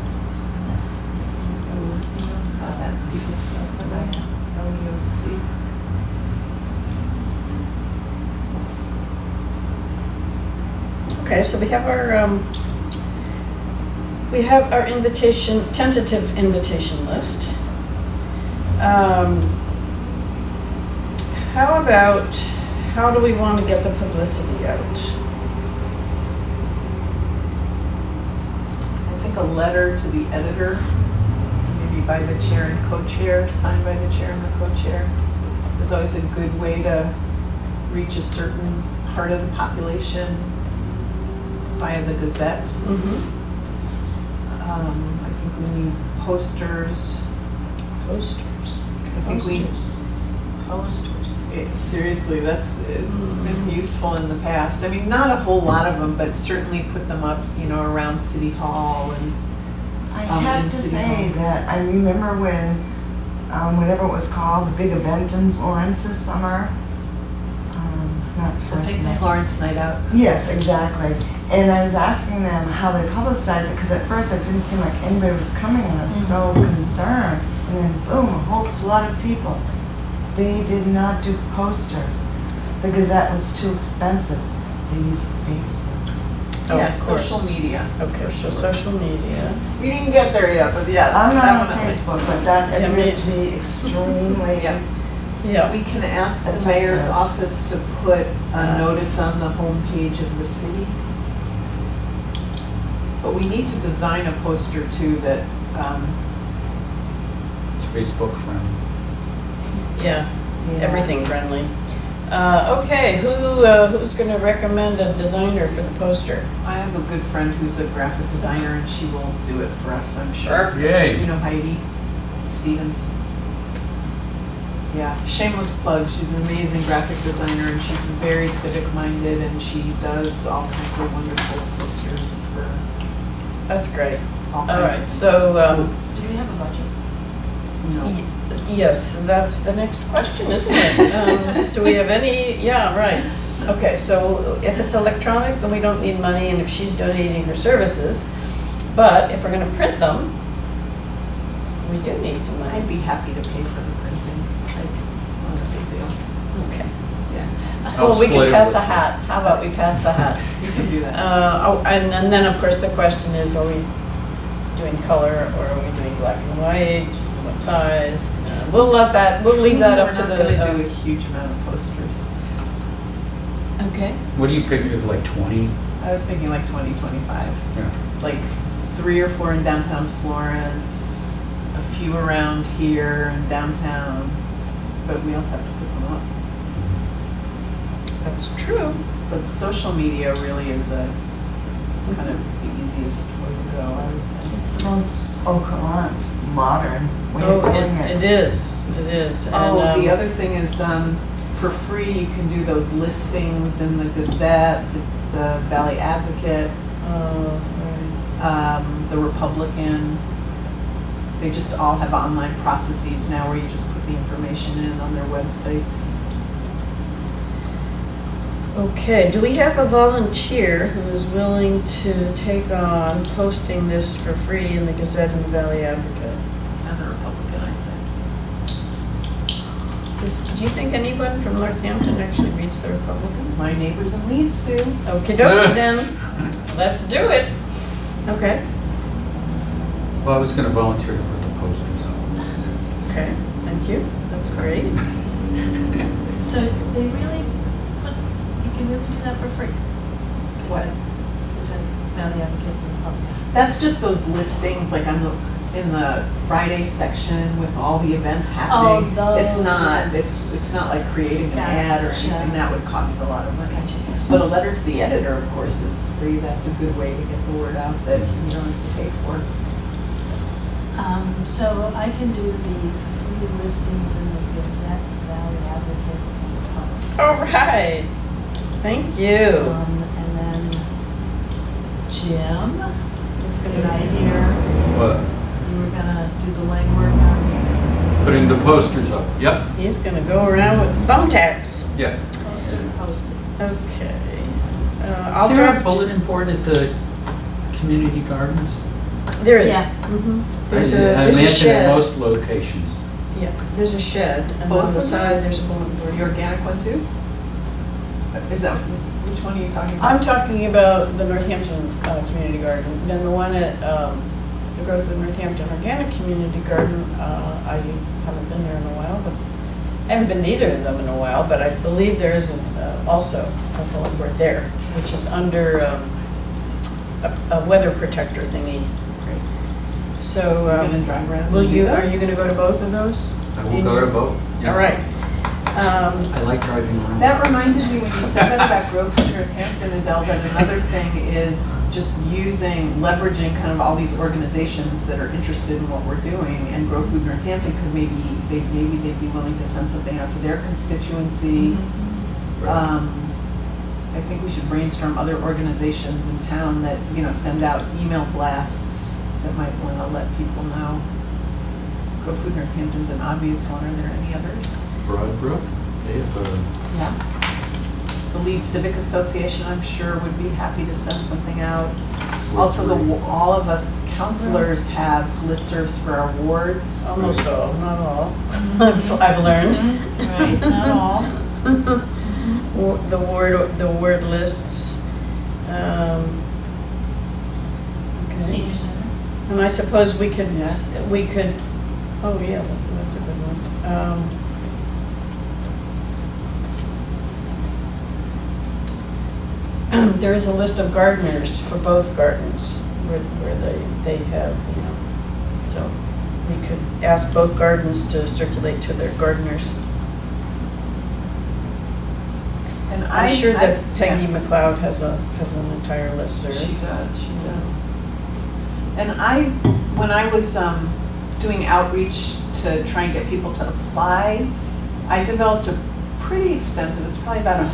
Uh, that people stuff that I have. Oh, you- Okay, so we have our, um, we have our invitation, tentative invitation list. Um, How about, how do we want to get the publicity out? I think a letter to the editor, maybe by the chair and co-chair, signed by the chair and the co-chair, is always a good way to reach a certain part of the population via the Gazette. Mhm. Um, I think we need posters. Posters. I think we, Posters. it- seriously, that's, it's been Mm. useful in the past. I mean, not a whole lot of them, but certainly put them up, you know, around City Hall and I Um, have to City say Hall. that I remember when, um, whatever it was called, the big event in Florence this summer. Um, not first the night. Florence night out. Yes, exactly. And I was asking them how they publicized it, because at first it didn't seem like anybody was coming, and I was so concerned. And then boom, a whole flood of people. They did not do posters. The Gazette was too expensive. They used Facebook. Oh, Yeah, of course. social media. Okay, so social media. We didn't get there yet, but yes. I'm not on. Facebook, but that Yeah, appears to be extremely, Yeah. Yeah. We can ask the mayor's office to put Uh. a notice on the homepage of the city. But we need to design a poster too that, um, It's Facebook friendly. Yeah, yeah. everything friendly. Uh, okay, who, uh, who's gonna recommend a designer for the poster? I have a good friend who's a graphic designer and she will do it for us, I'm sure. Yay. You know Heidi Stevens? Yeah, shameless plug, she's an amazing graphic designer and she's very civic minded and she does all kinds of wonderful posters for That's great. all All kinds right, of. so, um, Do you have a budget? No. y- yes, that's the next question, isn't it? Um, Do we have any, yeah, right. Okay, so if it's electronic, then we don't need money, and if she's donating her services, but if we're gonna print them, we do need some money. I'd be happy to pay for the printing. It's not a big deal. Okay. Yeah, I'll Well, we can pass a hat. How about we pass the hat? you can do that. Uh, oh, and, and then, of course, the question is, are we doing color or are we doing black and white? What size? Uh, We'll let that, we'll leave that up to the. We're not uh, gonna do a huge amount of posters. Okay. What do you pick, like 20? I was thinking like 20, 25. Yeah. Like three or four in downtown Florence, a few around here and downtown, but we also have to put them up. That's true. But social media really is a kind of the easiest way to go, I would say. it's the most au courant, modern way Oh, of doing it, it. it is, it is. Oh, And, the um, other thing is, um, for free, you can do those listings in the Gazette, the, the Valley Advocate, uh, right. um, the Republican. They just all have online processes now where you just put the information in on their websites. Okay, do we have a volunteer who is willing to take on posting this for free in the Gazette and the Valley Advocate? And the Republican, I'd say. Does- Do you think anyone from Northampton actually reads the Republican? My neighbors in Leeds do. Okey dokey then, let's do it. Okay, Well, I was going to volunteer to put the posters up. okay, thank you, that's great. So they really, put you can really do that for free? What? Is it Valley Advocate and Republican? That's just those listings, like on the, in the Friday section with all the events happening. Oh, It's not, it's, it's not like creating an ad or Gotcha. anything, that would cost a lot of money. Gotcha. But a letter to the editor, of course, is free, that's a good way to get the word out that you don't have to pay for. Um, so I can do the community listings in the Gazette, Valley Advocate, and Post. All right. Thank you. Um, And then Jim is going to be here. What? You were gonna do the legwork on Putting the posters up. Yep, He's gonna go around with thumbtacks. yeah. posting, posting. Okay. Uh, I'll Is there a draft. bulletin board at the community gardens? There is. Yeah. Mhm. There's a, I there's a imagine at most locations. Yeah, there's a shed, and Both on the side, there's a bulletin The board. organic one too? Is that, which one are you talking about? I'm talking about the Northampton uh, Community Garden, then the one at um, the Grow Food Northampton Organic Community Garden, uh, I haven't been there in a while, but, I haven't been to either of them in a while, but I believe there is uh, also a bulletin board there, which is under um, a a weather protector thingy. So, You're gonna um, drive around? will and do you, are those? you gonna go to both of those? I will go to both. Yeah. All right. Um, I like driving around. That reminded me when you said that about Grow Food Northampton, Adele, that another thing is just using, leveraging kind of all these organizations that are interested in what we're doing. And Grow Food Northampton could maybe, they, maybe they'd be willing to send something out to their constituency. Right. Um, I think we should brainstorm other organizations in town that, you know, send out email blasts that might want to let people know. Grow Food Northampton's an obvious one. Are there any others? Broadbrook, they have a, Yeah. The Leeds Civic Association, I'm sure, would be happy to send something out. Also, the, all of us councilors have listservs for our wards. Almost all, not all. I've I've learned. Right, not all. Wa- The word, the word lists. um, okay. Senior center. And I suppose we could, Yeah. we could, oh yeah, that's a good one. Um, There is a list of gardeners for both gardens where, where they, they have, you know, so we could ask both gardens to circulate to their gardeners. And I- I'm sure I- that Peggy yeah. McLeod has a, has an entire listserv. She does, she does. And I, when I was um, doing outreach to try and get people to apply, I developed a pretty extensive, it's probably about a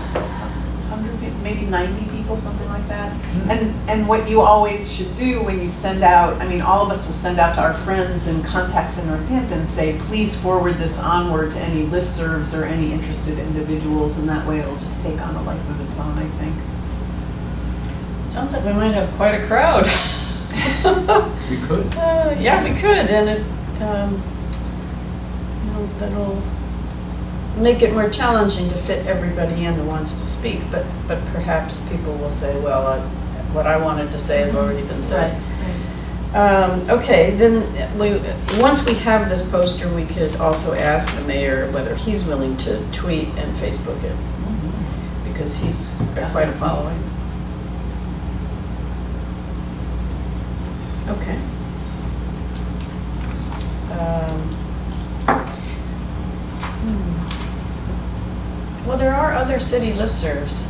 hundred, maybe ninety people, something like that. And, and what you always should do when you send out, I mean, all of us will send out to our friends and contacts in Northampton, say, please forward this onward to any listservs or any interested individuals, and that way it'll just take on a life of its own, I think. Sounds like we might have quite a crowd. we could. Uh, yeah, we could, and it, um, you know, that'll make it more challenging to fit everybody in that wants to speak, but, but perhaps people will say, well, I- what I wanted to say has already been said. right. Um, okay, then, we, once we have this poster, we could also ask the mayor whether he's willing to tweet and Facebook it, because he's got quite a following. Okay. Um, hmm. Well, there are other city listservs.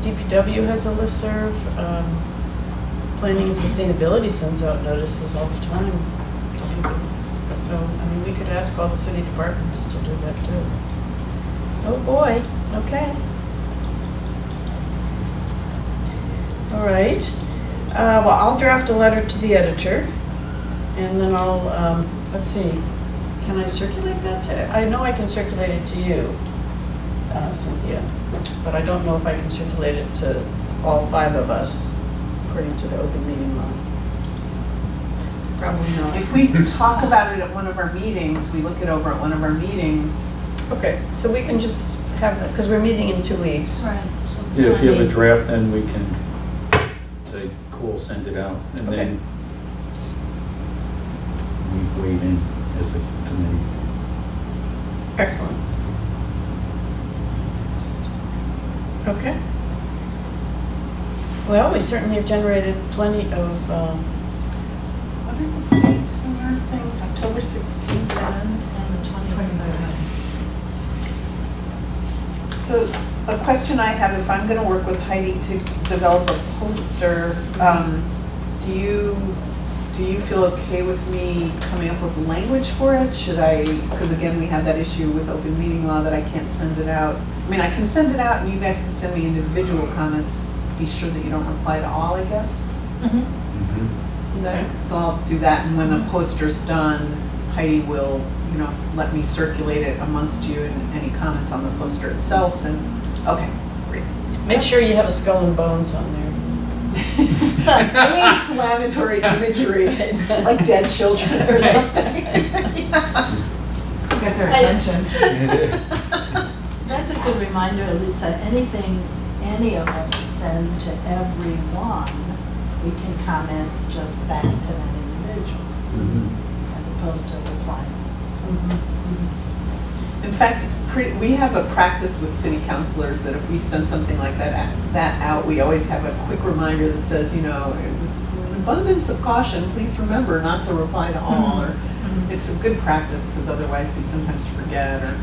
DPW has a listserv. um, Planning and Sustainability sends out notices all the time to people. So, I mean, we could ask all the city departments to do that too. Oh, boy, okay. All right. Uh, Well, I'll draft a letter to the editor, and then I'll, um, let's see, can I circulate that to, I know I can circulate it to you, uh, Cynthia, but I don't know if I can circulate it to all five of us, according to the open meeting law. Probably not. If we talk about it at one of our meetings, we look it over at one of our meetings, Okay, so we can just have, that because we're meeting in two weeks. Right. so Yeah, if you have a draft, then we can say, cool, send it out, and Okay. then we weigh in as a committee. Excellent. Okay. Well, we certainly have generated plenty of, um, what are the dates on our things, October 16th and? And the 23rd. So a question I have, if I'm gonna work with Heidi to develop a poster, um, do you do you feel okay with me coming up with language for it? Should I, because again, we have that issue with open meeting law that I can't send it out. I mean, I can send it out and you guys can send me individual comments. Be sure that you don't reply to all, I guess. Mhm. Mhm. Is that, so I'll do that, and when the poster's done, Heidi will, you know, let me circulate it amongst you and any comments on the poster itself, and, okay, great. Make sure you have a skull and bones on there. Any inflammatory imagery, like dead children or something. Get their attention. That's a good reminder, Lisa, anything any of us send to everyone, we can comment just back to that individual, Mhm. as opposed to replying. In fact, pre- we have a practice with city councilors that if we send something like that, that out, we always have a quick reminder that says, you know, "In an abundance of caution, please remember not to reply to all, or, it's a good practice, because otherwise you sometimes forget, or,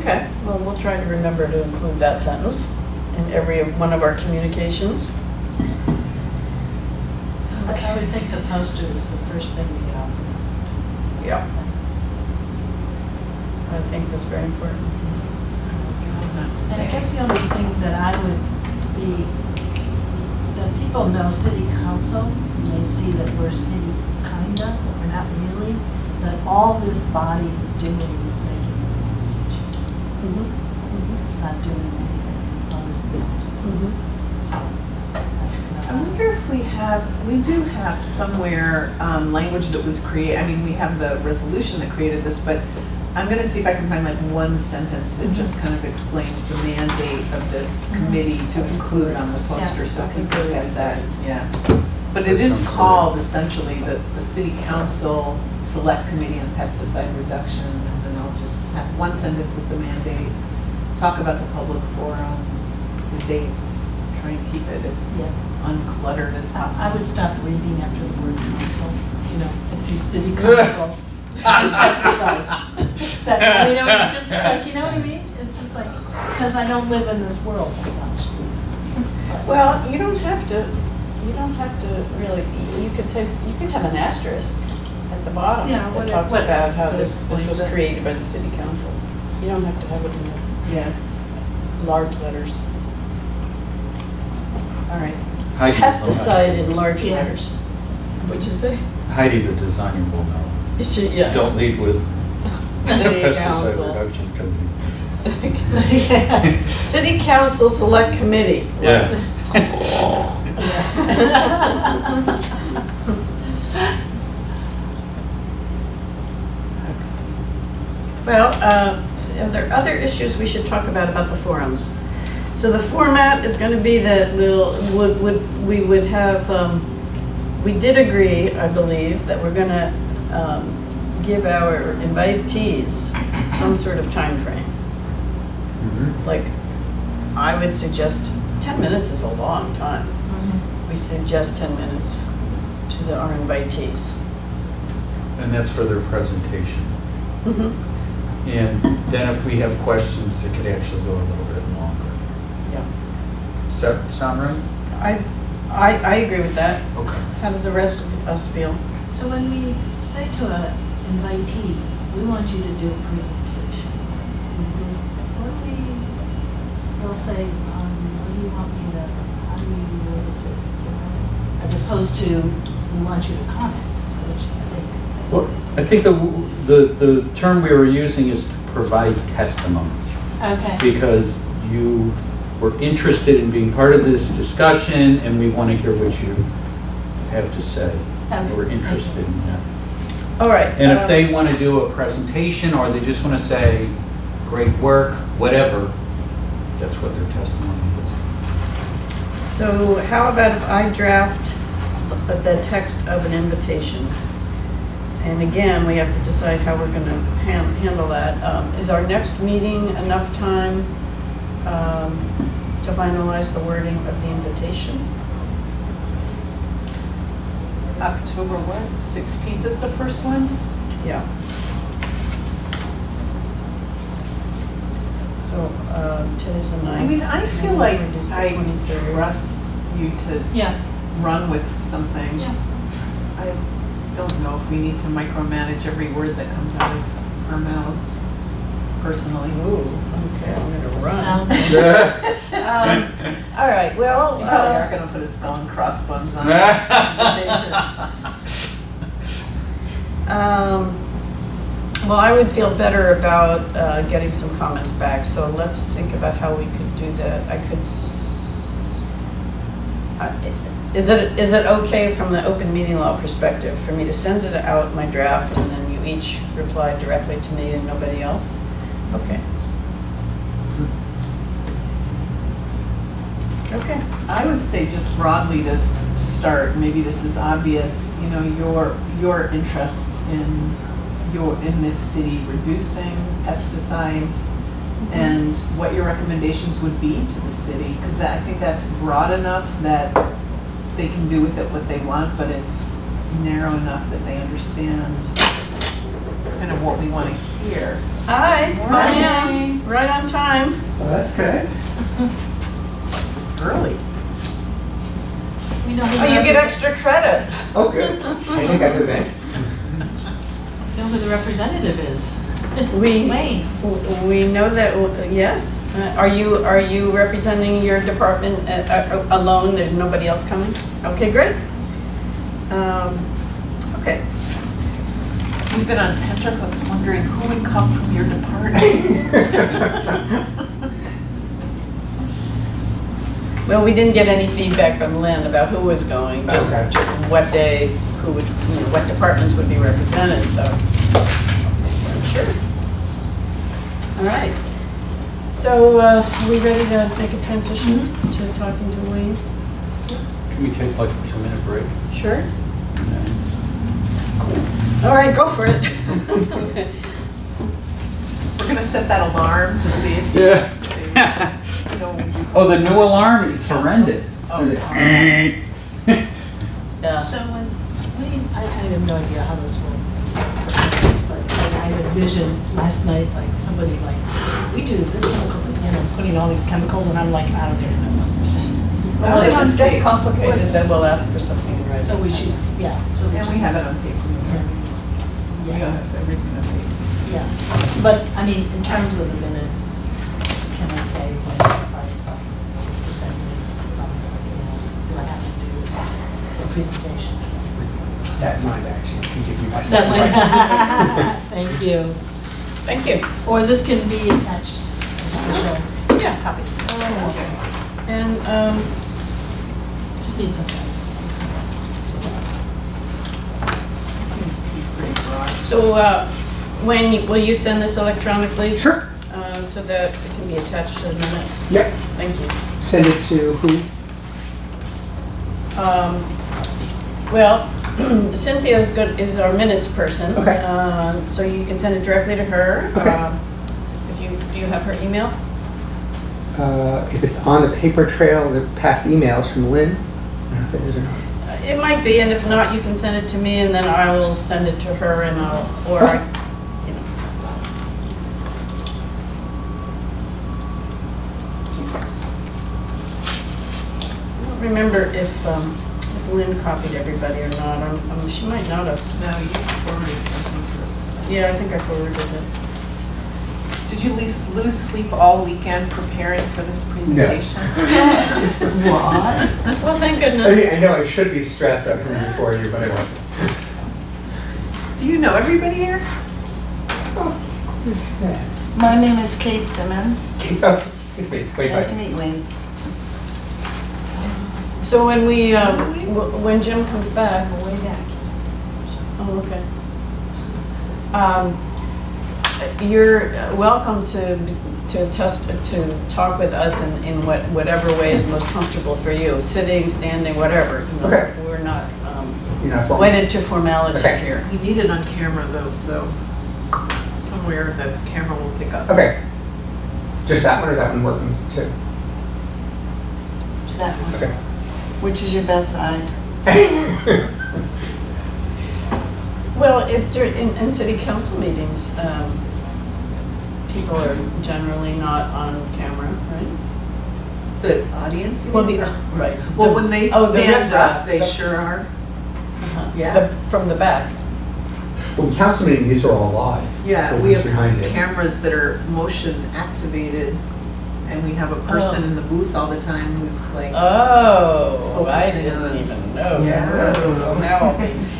Okay, well, we'll try to remember to include that sentence in every one of our communications. I would think the poster is the first thing we get off the ground. Yeah. I think that's very important. And I guess the only thing that I would be, that people know city council, and they see that we're city kinda, but we're not really, that all this body is doing Mm-hmm. is making recommendations. It's not doing anything other than that. So, I wonder if we have, we do have somewhere, um, language that was created, I mean, we have the resolution that created this, but I'm gonna see if I can find like one sentence that just mm-hmm. kind of explains the mandate of this mm-hmm. committee to include on the poster, so people get that, yeah. But it That is sounds great. called essentially the, the city council select committee on pesticide reduction, and then I'll just have one sentence with the mandate, talk about the public forums, the dates, try and keep it as Yeah. uncluttered as possible. I would stop reading after the word council, you know, it's the city council and pesticides. That's, I mean, it's just like, you know what I mean? It's just like, because I don't live in this world much. Well, you don't have to, you don't have to really, you could say, you could have an asterisk at the bottom Yeah, that what- talks what- about how what this, this was it. created by the city council. You don't have to have it in Yeah. the large letters. All right. Heidi- Pesticide in large Yeah. letters. What'd you say? Heidi, the designer, will know. It should, yeah. Don't lead with City pesticide council. reduction company. Yeah. City Council Select Committee. Yeah. Well, uh, are there other issues we should talk about, about the forums? So the format is going to be that we'll, would, would, we would have, um, we did agree, I believe, that we're going to give our invitees some sort of time frame. Mhm. Like, I would suggest 10 minutes is a long time. We suggest 10 minutes to the, our invitees. And that's for their presentation. And then if we have questions, it could actually go a little bit longer. Yeah. Does that sound right? I, I, I agree with that. Okay. How does the rest of us feel? So when we say to an invitee, we want you to do a presentation, what do we, they'll say, um, what do you want me to, how do you, what is it? As opposed to, we want you to comment, which I think. Well, I think the, the, the term we were using is to provide testimony. Okay. Because you were interested in being part of this discussion and we want to hear what you have to say. Okay. We're interested in that. All right. And if um, they want to do a presentation or they just want to say, great work, whatever, that's what their testimony is. So how about if I draft the the text of an invitation? And again, we have to decide how we're going to handle that. Um, Is our next meeting enough time um, to finalize the wording of the invitation? October what, 16th is the first one? Yeah. So uh, today's the ninth. I mean, I feel like November is the I 23rd. trust you to Yeah, run with something. Yeah. I don't know if we need to micromanage every word that comes out of our mouths, personally. Ooh, okay, I'm gonna run. Sounds, Um, All right, well, You probably are uh, gonna put a skull and crossbones on the um, well, I would feel better about uh, getting some comments back, so let's think about how we could do that. I could, s- I- is it, is it okay from the open meeting law perspective for me to send it out, my draft, and then you each reply directly to me and nobody else? Okay. Okay. I would say just broadly to start, maybe this is obvious, you know, your, your interest in your, in this city reducing pesticides mm-hmm. and what your recommendations would be to the city, because I think that's broad enough that they can do with it what they want, but it's narrow enough that they understand kind of what we want to hear. Hi, I am, right on time. Well, that's good. Early. we know Oh, you get extra credit. Oh, good. I think I could make. know who the representative is. We- Wayne. We know that, yes. Uh, Are you, are you representing your department uh, uh, alone, there's nobody else coming? Okay, great. Um, Okay, We've been on tenterhooks wondering who would come from your department. well, we didn't get any feedback from Lynn about who was going, just Okay. what days, who would, you know, what departments would be represented, so. I'm Sure. All right. So, uh, are we ready to make a transition to talking to Wayne? Can we take like a two-minute break? Sure. and then- All right, go for it. We're gonna set that alarm to see if. Yeah. You know, when Oh, the new alarm is horrendous. Oh, it's Yeah. So when, Wayne, I I have no idea how this will, work, but I had a vision last night, like somebody like, we do this chemical, you know, putting all these chemicals, and I'm like, I don't even know what they're saying. Well, if it gets complicated, What's- then we'll ask for something in writing. So we should, yeah. so And we have it on tape. We Yeah. have everything on tape. Yeah, but, I mean, in terms of the minutes, can I say, like, I present it from, you know, do I have to do the presentation? That might actually can give you my. That might, thank you. Thank you. Or this can be attached as official Yeah. copy. Okay. And, um, Just need some guidance. Be pretty broad. so, uh, when, will you send this electronically? Sure. Uh, so that it can be attached to the minutes? Yep. Thank you. Send it to who? Um, Well, Cynthia's good, is our minutes person. Okay. Um, So you can send it directly to her. Okay. Um, If you, do you have her email? Uh, if it's on the paper trail, the past emails from Lynn. I don't know if it is or not. It might be, and if not, you can send it to me and then I will send it to her and I'll, or I, you know. I don't remember if, um, if Lynn copied everybody or not. Um, um, She might not have. No, you forwarded something to us. Yeah, I think I forwarded it. Did you lose, lose sleep all weekend preparing for this presentation? What? Well, thank I goodness. mean, I know I should be stressed out coming before you, but I wasn't. Do you know everybody here? Yeah. My name is Kate Simmons. Oh, excuse me, wait, Nice to meet you, Wayne. So when we, um, w- when Jim comes back, I'm way back. oh, okay. Um, You're welcome to, to test, to talk with us in, in what, whatever way is most comfortable for you, sitting, standing, whatever. you know. Okay. We're not um, You know, formal. wedded to formality Okay. here. We need it on camera though, so somewhere that the camera will pick up. Okay. Just that one or is that one working too? That one. Okay. Which is your best side? Well, if, in, in city council meetings, um, people are generally not on camera, right? The audience? Well, the, right. Well, when they Oh, the stand riffraff, up, they the- sure are. uh-huh, yeah. the- From the back. Well, in council meeting, these are all live. Yeah, we have behind it. cameras that are motion activated, and we have a person Oh. in the booth all the time who's like, Oh, I didn't on- even know. Yeah. Oh, now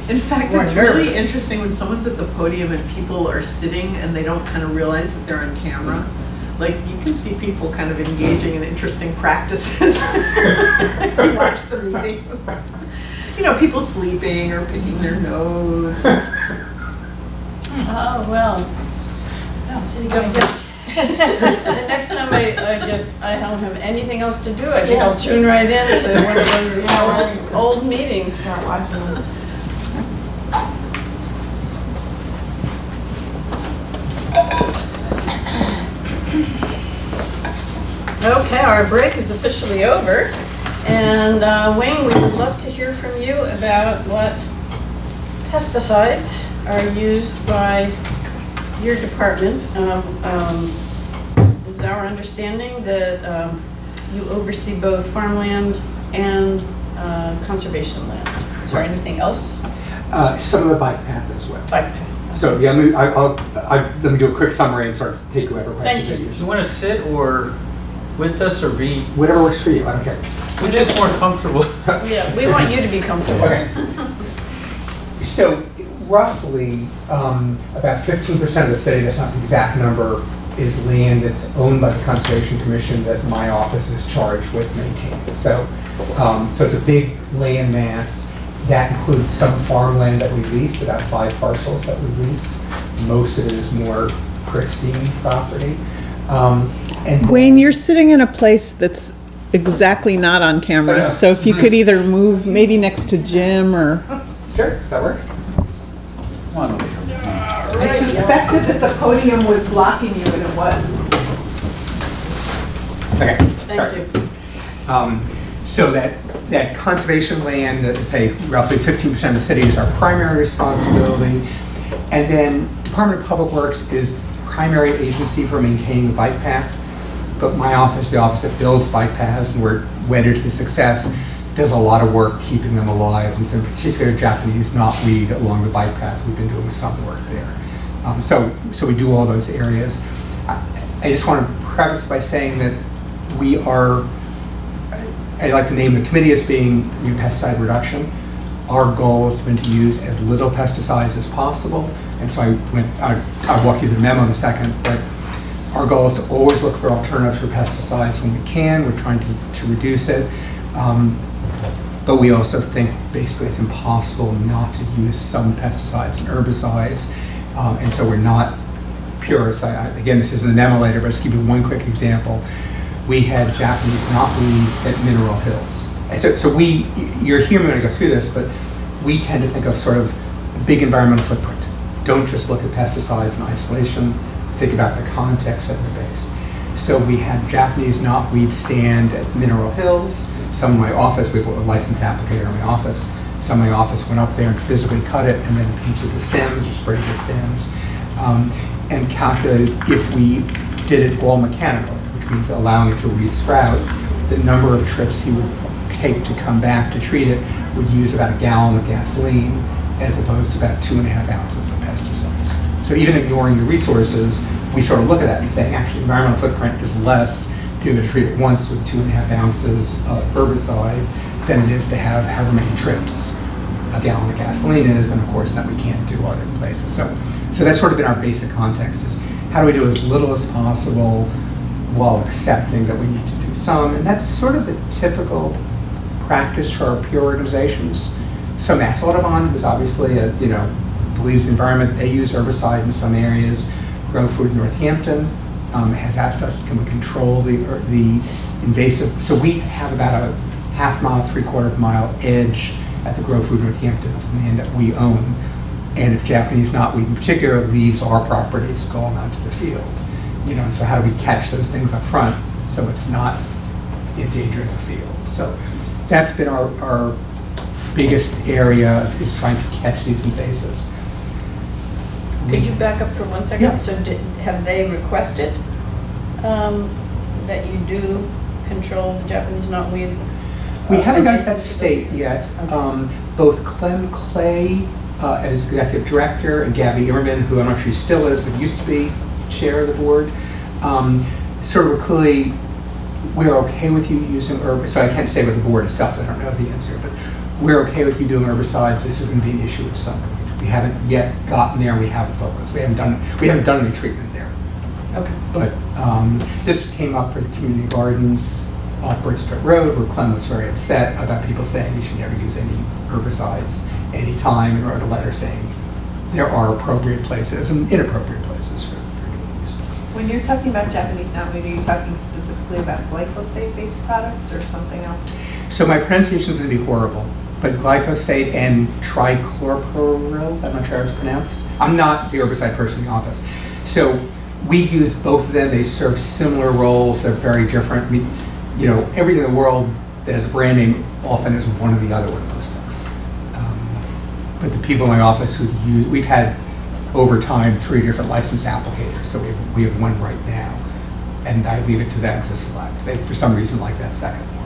in fact, More it's really interesting when someone's at the podium and people are sitting and they don't kind of realize that they're on camera. Like, you can see people kind of engaging in interesting practices. If you watch the meetings. You know, people sleeping or picking their nose. Oh, well. Oh, city government. The next time I, I get, I don't have anything else to do, I think I'll tune right into one of those Yeah, old, old meetings. Start watching them. Okay, our break is officially over. And uh, Wayne, we would love to hear from you about what pesticides are used by your department. Um, um, Is our understanding that um, you oversee both farmland and uh, conservation land? Is there anything else? Uh, Some of the bike path as well. Like, So, yeah, let me, I- I'll, I- let me do a quick summary and sort of take whoever Thank questions you. you. You want to sit or with us or be, Whatever works for you, I don't care. which is more comfortable? Yeah, we want you to be comfortable. Okay. So roughly, um, about 15% of the city, that's not the exact number, is land that's owned by the Conservation Commission that my office is charged with maintaining. So, um, so it's a big land mass. That includes some farmland that we lease, about five parcels that we lease. Most of it is more pristine property. Um, And Wayne, you're sitting in a place that's exactly not on camera, so if you could either move maybe next to Jim or, Sure, that works. Come on over here. I suspected that the podium was blocking you, and it was. Okay, Thank sorry. you. Um, So that, that conservation land, say roughly 15% of the city is our primary responsibility. And then Department of Public Works is the primary agency for maintaining the bike path. But my office, the office that builds bike paths, and we're wedded to the success, does a lot of work keeping them alive. And in particular, Japanese knotweed along the bike path, we've been doing some work there. Um, So, so we do all those areas. I I just want to preface by saying that we are I like to name of the committee as being new pesticide reduction. Our goal has been to use as little pesticides as possible, and so I went, I- I'll walk you through the memo in a second, but our goal is to always look for alternatives for pesticides when we can, we're trying to, to reduce it. Um, But we also think basically it's impossible not to use some pesticides and herbicides, um, and so we're not purists. I- I- Again, this isn't an memo later, but I'll just give you one quick example we had Japanese knotweed at Mineral Hills. And so, so we, you're me when I go through this, but we tend to think of sort of big environmental footprint. Don't just look at pesticides in isolation, think about the context that they're based. So we had Japanese knotweed stand at Mineral Hills. Some in my office, we have a licensed applicator in my office. Some in my office went up there and physically cut it and then painted the stems or sprayed the stems. um, And calculated if we did it all mechanically, which means allowing it to resprout, the number of trips he would take to come back to treat it would use about a gallon of gasoline as opposed to about two and a half ounces of pesticides. So even ignoring the resources, we sort of look at that and say, actually, environmental footprint is less to treat it once with two and a half ounces of herbicide than it is to have however many trips a gallon of gasoline is, and of course, that we can't do other places. So, so that's sort of been our basic context is how do we do as little as possible while accepting that we need to do some, and that's sort of the typical practice for our peer organizations. So Mass Audubon, who's obviously a, you know, believes the environment, they use herbicide in some areas. Grow Food Northampton um, has asked us, can we control the, the invasive, so we have about a half mile, three quarter mile edge at the Grow Food Northampton of land that we own. And if Japanese knotweed in particular leaves our property, it's going onto the field. You know, and so how do we catch those things up front so it's not endangering the field? So that's been our, our biggest area is trying to catch these invasives. Could you back up for one second? Yeah. So did, have they requested um, that you do control the Japanese knotweed? We uh, haven't got to that state yet. Okay. Um, Both Clem Clay, uh, as executive director, and Gabby Immerman, who I'm not sure she still is, but used to be chair of the board, um, sort of clearly, we're okay with you using herbicides. So I can't say with the board itself, I don't know the answer, but we're okay with you doing herbicides. This is going to be an issue at some point. We haven't yet gotten there, we haven't focused. We haven't done, we haven't done any treatment there. Okay. But um, this came up for the community gardens off Burts Pit Road, where Clem was very upset about people saying you should never use any herbicides anytime, and wrote a letter saying there are appropriate places and inappropriate places for for doing these things. When you're talking about Japanese knotweed, are you talking specifically about glyphosate-based products or something else? So my pronunciation is going to be horrible, but glyphosate and trichlorpyrrole, I'm not sure how it's pronounced. I'm not the herbicide person in the office. So we've used both of them. They serve similar roles. They're very different. You know, everything in the world that brand name often is one or the other one of those things. Um, But the people in my office who use, we've had over time three different license applicators, so we have, we have one right now. And I leave it to them to select. They, for some reason, like that second one.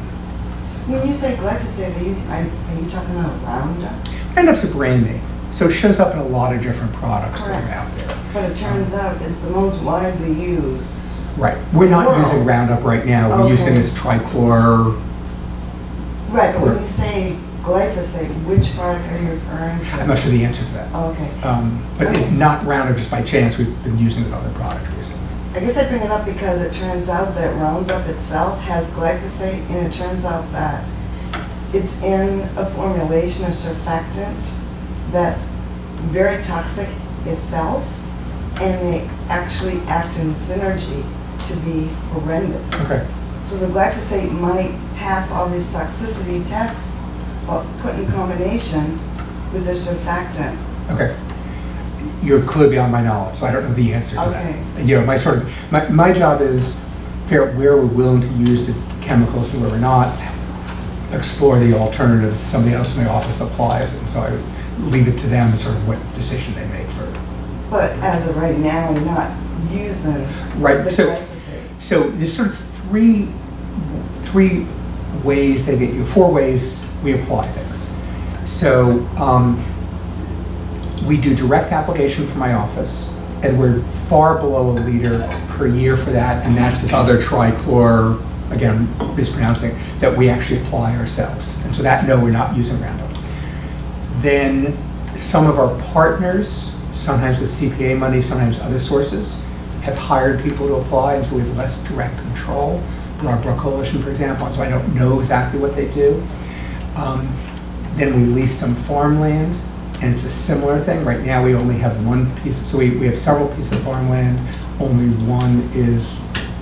When you say glyphosate, are you, are are you talking about Roundup? Roundup's a brand name, so it shows up in a lot of different products that are out there. But it turns out it's the most widely used. Right, we're not World. using Roundup right now, we're using Okay. this trichlor, Right, but when you say glyphosate, which product are you referring to? I'm not sure the answer to that. Okay. Um, But Okay. not Roundup just by chance, we've been using this other product recently. I guess I bring it up because it turns out that Roundup itself has glyphosate, and it turns out that it's in a formulation, a surfactant, that's very toxic itself, and they actually act in synergy to be horrendous. Okay, So the glyphosate might pass all these toxicity tests, but put in combination with the surfactant. okay. You're clearly beyond my knowledge, so I don't know the answer to that. You know, my sort of, my, my job is figure out where we're willing to use the chemicals and where we're not, explore the alternatives, somebody else in my office applies and so I leave it to them, sort of what decision they make for. But as of right now, we're not using Right, so- glyphosate. So there's sort of three, three ways they get you, four ways we apply things. So um, we do direct application from my office, and we're far below a liter per year for that, and that's this other trichlor, again, mispronouncing, that we actually apply ourselves. And so that, no, we're not using Roundup. Then some of our partners, sometimes with CPA money, sometimes other sources, have hired people to apply, and so we have less direct control. Broad Coalition, for example, and so I don't know exactly what they do. Um, Then we lease some farmland, and it's a similar thing. Right now, we only have one piece, so we, we have several pieces of farmland. Only one is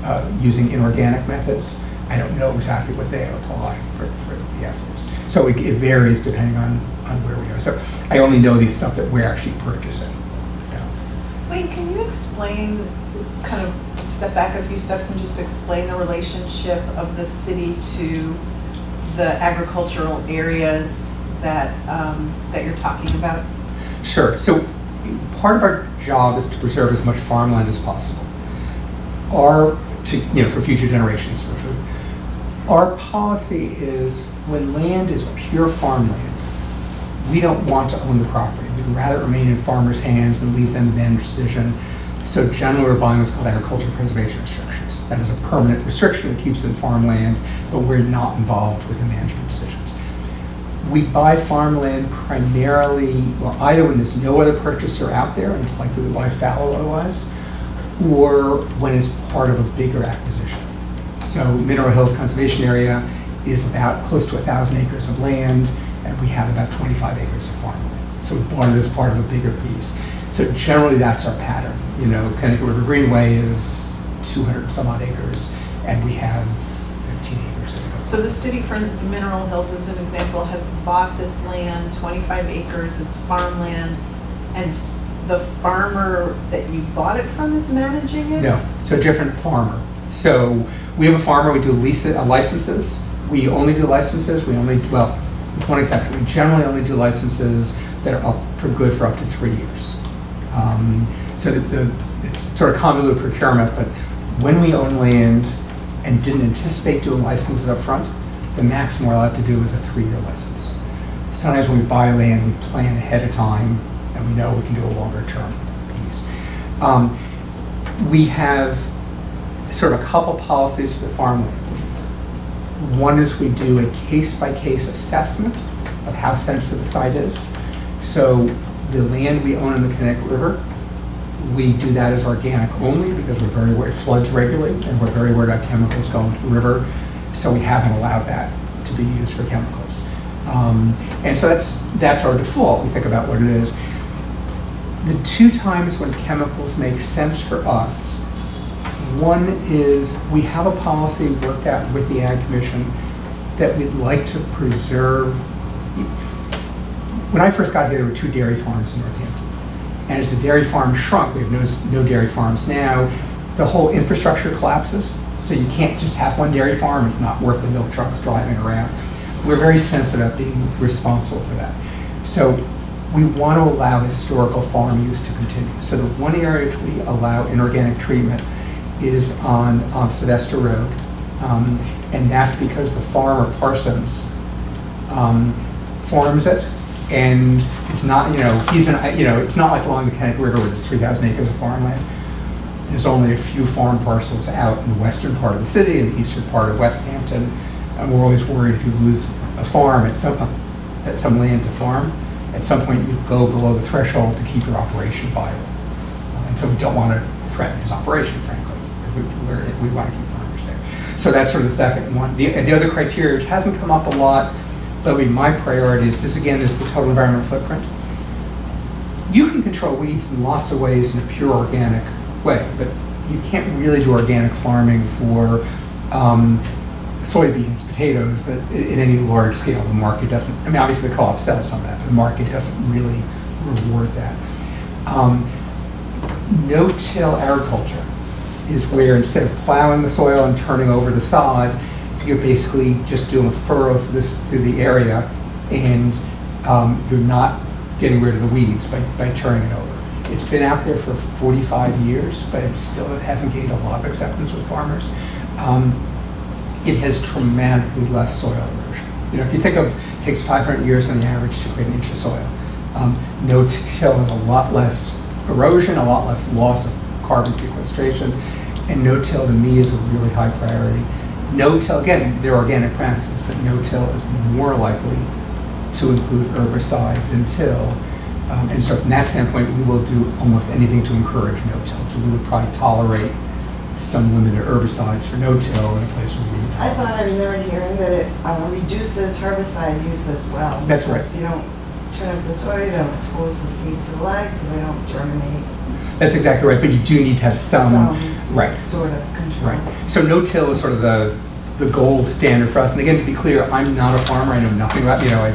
uh, using inorganic methods. I don't know exactly what they are applying for, for the efforts. So it it varies depending on, on where we are. So I only know the stuff that we're actually purchasing. Wait, can you explain, kind of step back a few steps and just explain the relationship of the city to the agricultural areas that, um, that you're talking about? Sure. So part of our job is to preserve as much farmland as possible. Our, to, you know, for future generations for food. Our policy is when land is pure farmland, we don't want to own the property. We'd rather it remain in farmers' hands and leave them to manage decision. So generally, we're buying what's called agricultural preservation restrictions. That is a permanent restriction that keeps in farmland, but we're not involved with the management decisions. We buy farmland primarily, well, either when there's no other purchaser out there, and it's likely to buy fallow otherwise, or when it's part of a bigger acquisition. So Mineral Hills Conservation Area is about close to 1,000 acres of land, and we have about 25 acres of farmland. So we bought it as part of a bigger piece. So generally, that's our pattern. You know, Connecticut River Greenway is 200 and some odd acres, and we have So the city, for Mineral Hills as an example, has bought this land, 25 acres is farmland, and the farmer that you bought it from is managing it? No, so different farmer. So we have a farmer, we do lease, uh, licenses. We only do licenses, we only, well, with one exception, we generally only do licenses that are up for good for up to three years. Um, So that the- it's sort of convoluted procurement, but when we own land, and didn't anticipate doing licenses up front, the maximum we're allowed to do is a three-year license. Sometimes when we buy land, we plan ahead of time, and we know we can do a longer-term piece. Um, We have sort of a couple policies for the farmland. One is we do a case-by-case assessment of how sensitive the site is. So the land we own in the Connecticut River, we do that as organic only because we're very worried, floods regularly, and we're very worried about chemicals going to the river. So we haven't allowed that to be used for chemicals. Um, And so that's, that's our default. We think about what it is. The two times when chemicals make sense for us, one is we have a policy worked out with the Ag Commission that we'd like to preserve. When I first got here, there were two dairy farms in Northampton. And as the dairy farm shrunk, we have no, no dairy farms now, the whole infrastructure collapses. So you can't just have one dairy farm, it's not worth the milk trucks driving around. We're very sensitive being responsible for that. So we want to allow historical farm use to continue. So the one area we allow inorganic treatment is on um, Sylvester Road. Um, And that's because the farmer Parsons um, farms it, and it's not, you know, he's an, you know, it's not like along the Connecticut River where there's 3,000 acres of farmland. There's only a few farm parcels out in the western part of the city and the eastern part of Westhampton. And we're always worried if you lose a farm at some, at some land to farm, at some point you go below the threshold to keep your operation viable. Uh, And so we don't want to threaten his operation, frankly, because we, we want to keep farmers there. So that's sort of the second one. The, the other criteria, which hasn't come up a lot, would be my priority is this again is the total environmental footprint. You can control weeds in lots of ways in a pure organic way, but you can't really do organic farming for um, soybeans, potatoes, that in any large scale. The market doesn't, I mean, obviously the co-op sells some of that, but the market doesn't really reward that. Um, No-till agriculture is where instead of plowing the soil and turning over the sod, you're basically just doing a furrow through this, through the area, and um, you're not getting rid of the weeds by, by turning it over. It's been out there for 45 years, but it still hasn't gained a lot of acceptance with farmers. Um, It has dramatically less soil erosion. You know, if you think of, it takes 500 years on the average to create an inch of soil. Um, No-till has a lot less erosion, a lot less loss of carbon sequestration, and no-till to me is a really high priority. No-till, again, they're organic practices, but no-till is more likely to include herbicide than till. Um, And so from that standpoint, we will do almost anything to encourage no-till. So we would probably tolerate some limited herbicides for no-till in a place where we would. I thought I remembered hearing that it uh, reduces herbicide use as well. That's right. You don't turn up the soil, you don't expose the seeds to light, so they don't germinate. That's exactly right, but you do need to have some, Some right. Sort of control. Right. So no-till is sort of the, the gold standard for us. And again, to be clear, I'm not a farmer. I know nothing about, you know, I,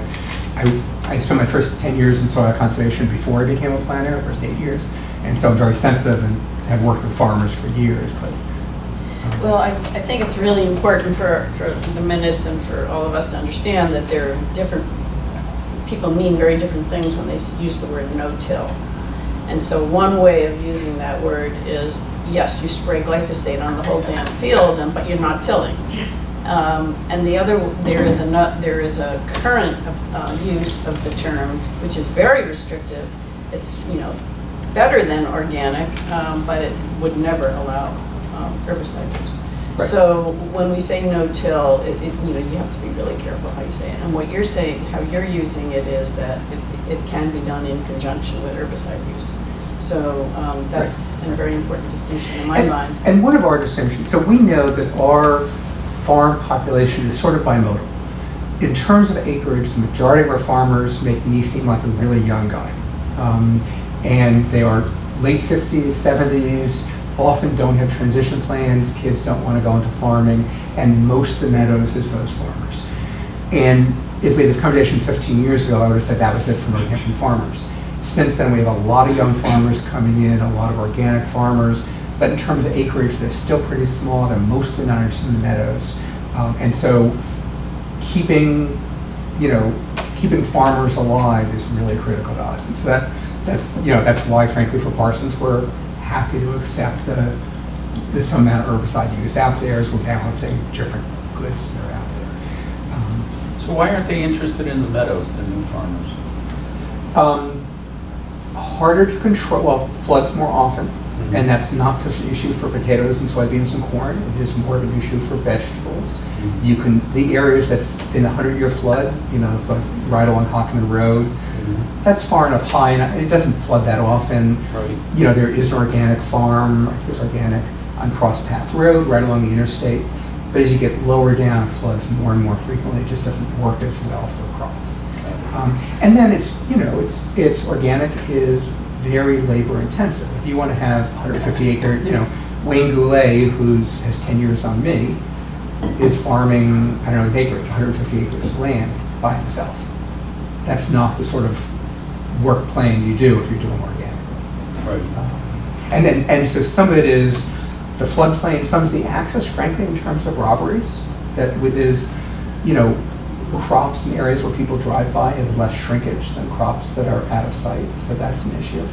I, I spent my first 10 years in soil conservation before I became a planner, the first eight years. And so I'm very sensitive and have worked with farmers for years, but. um, Well, I, I think it's really important for, for the minutes and for all of us to understand that there are different, people mean very different things when they use the word no-till. And so one way of using that word is, yes, you spray glyphosate on the whole damn field, and, but you're not tilling. Um, And the other, there is a, there is a current uh, use of the term, which is very restrictive. It's, you know, better than organic, um, but it would never allow um, herbicide use. Right. So when we say no-till, it, it, you know, you have to be really careful how you say it. And what you're saying, how you're using it is that it, it can be done in conjunction with herbicide use. So um, that's a very important distinction in my And- mind. And one of our distinctions, so we know that our farm population is sort of bimodal. In terms of acreage, the majority of our farmers make me seem like a really young guy. Um, And they are late 60s, 70s, often don't have transition plans, kids don't want to go into farming, and most of the meadows is those farmers. And if we had this conversation 15 years ago, I would have said that was it for Northampton farmers. Since then, we have a lot of young farmers coming in, a lot of organic farmers, but in terms of acreage, they're still pretty small, they're mostly not interested in the meadows. Um, And so keeping, you know, keeping farmers alive is really critical to us. And so that, that's, you know, that's why frankly for Parsons, we're happy to accept the some amount of herbicide use out there as we're balancing different goods that are out there. Um, So why aren't they interested in the meadows, the new farmers? Um, harder to control, well, floods more often, Mhm. and that's not such an issue for potatoes and soybeans and corn. It is more of an issue for vegetables. Mhm. You can, the areas that's in a hundred-year flood, you know, it's like right along Hockman Road, that's far enough high, and it doesn't flood that often. Right. You know, there is an organic farm, I think it's organic, on Cross Path Road, right along the interstate. But as you get lower down, it floods more and more frequently. It just doesn't work as well for crops. Um, And then it's, you know, it's, it's, organic is very labor intensive. If you want to have 150 acre, you know, Wayne Goulet, who's, has 10 years on me, is farming, I don't know his acreage, 150 acres of land by himself. That's not the sort of work plan you do if you're doing organic. Right. Um, And then, and so some of it is the floodplain, some is the access, frankly, in terms of robberies, that with is, you know, crops in areas where people drive by have less shrinkage than crops that are out of sight, so that's an issue.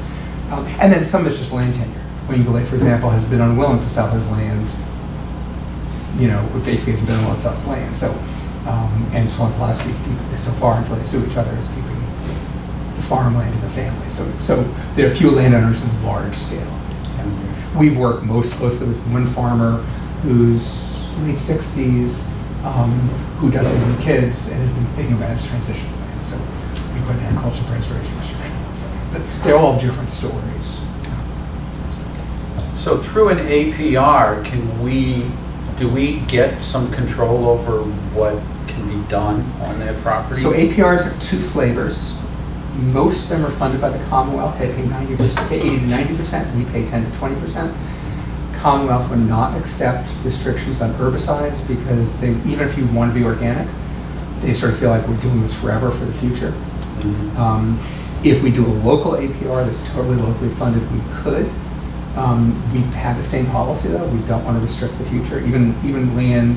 Um, And then some is just land tenure. Wayne Goulet, for example, has been unwilling to sell his land, you know, basically has been unwilling to sell his land, so, um, and Swanslasky is keeping, so far until they sue each other, is keeping the farmland in the family. So, so there are few landowners in large scale. We've worked most closely with one farmer who's late 60s, um, who doesn't have any kids and has been thinking about his transition plan. So we put an agricultural preservation restriction on. But they're all different stories. So through an APR, can we, do we get some control over what can be done on that property? So APRs have two flavors. Most of them are funded by the Commonwealth, they pay 90%, 80 to 90%, we pay 10 to 20%. Commonwealth would not accept restrictions on herbicides because they, even if you want to be organic, they sort of feel like we're doing this forever for the future. Mhm. Um, If we do a local APR that's totally locally funded, we could. Um, We have the same policy though, we don't want to restrict the future, even, even land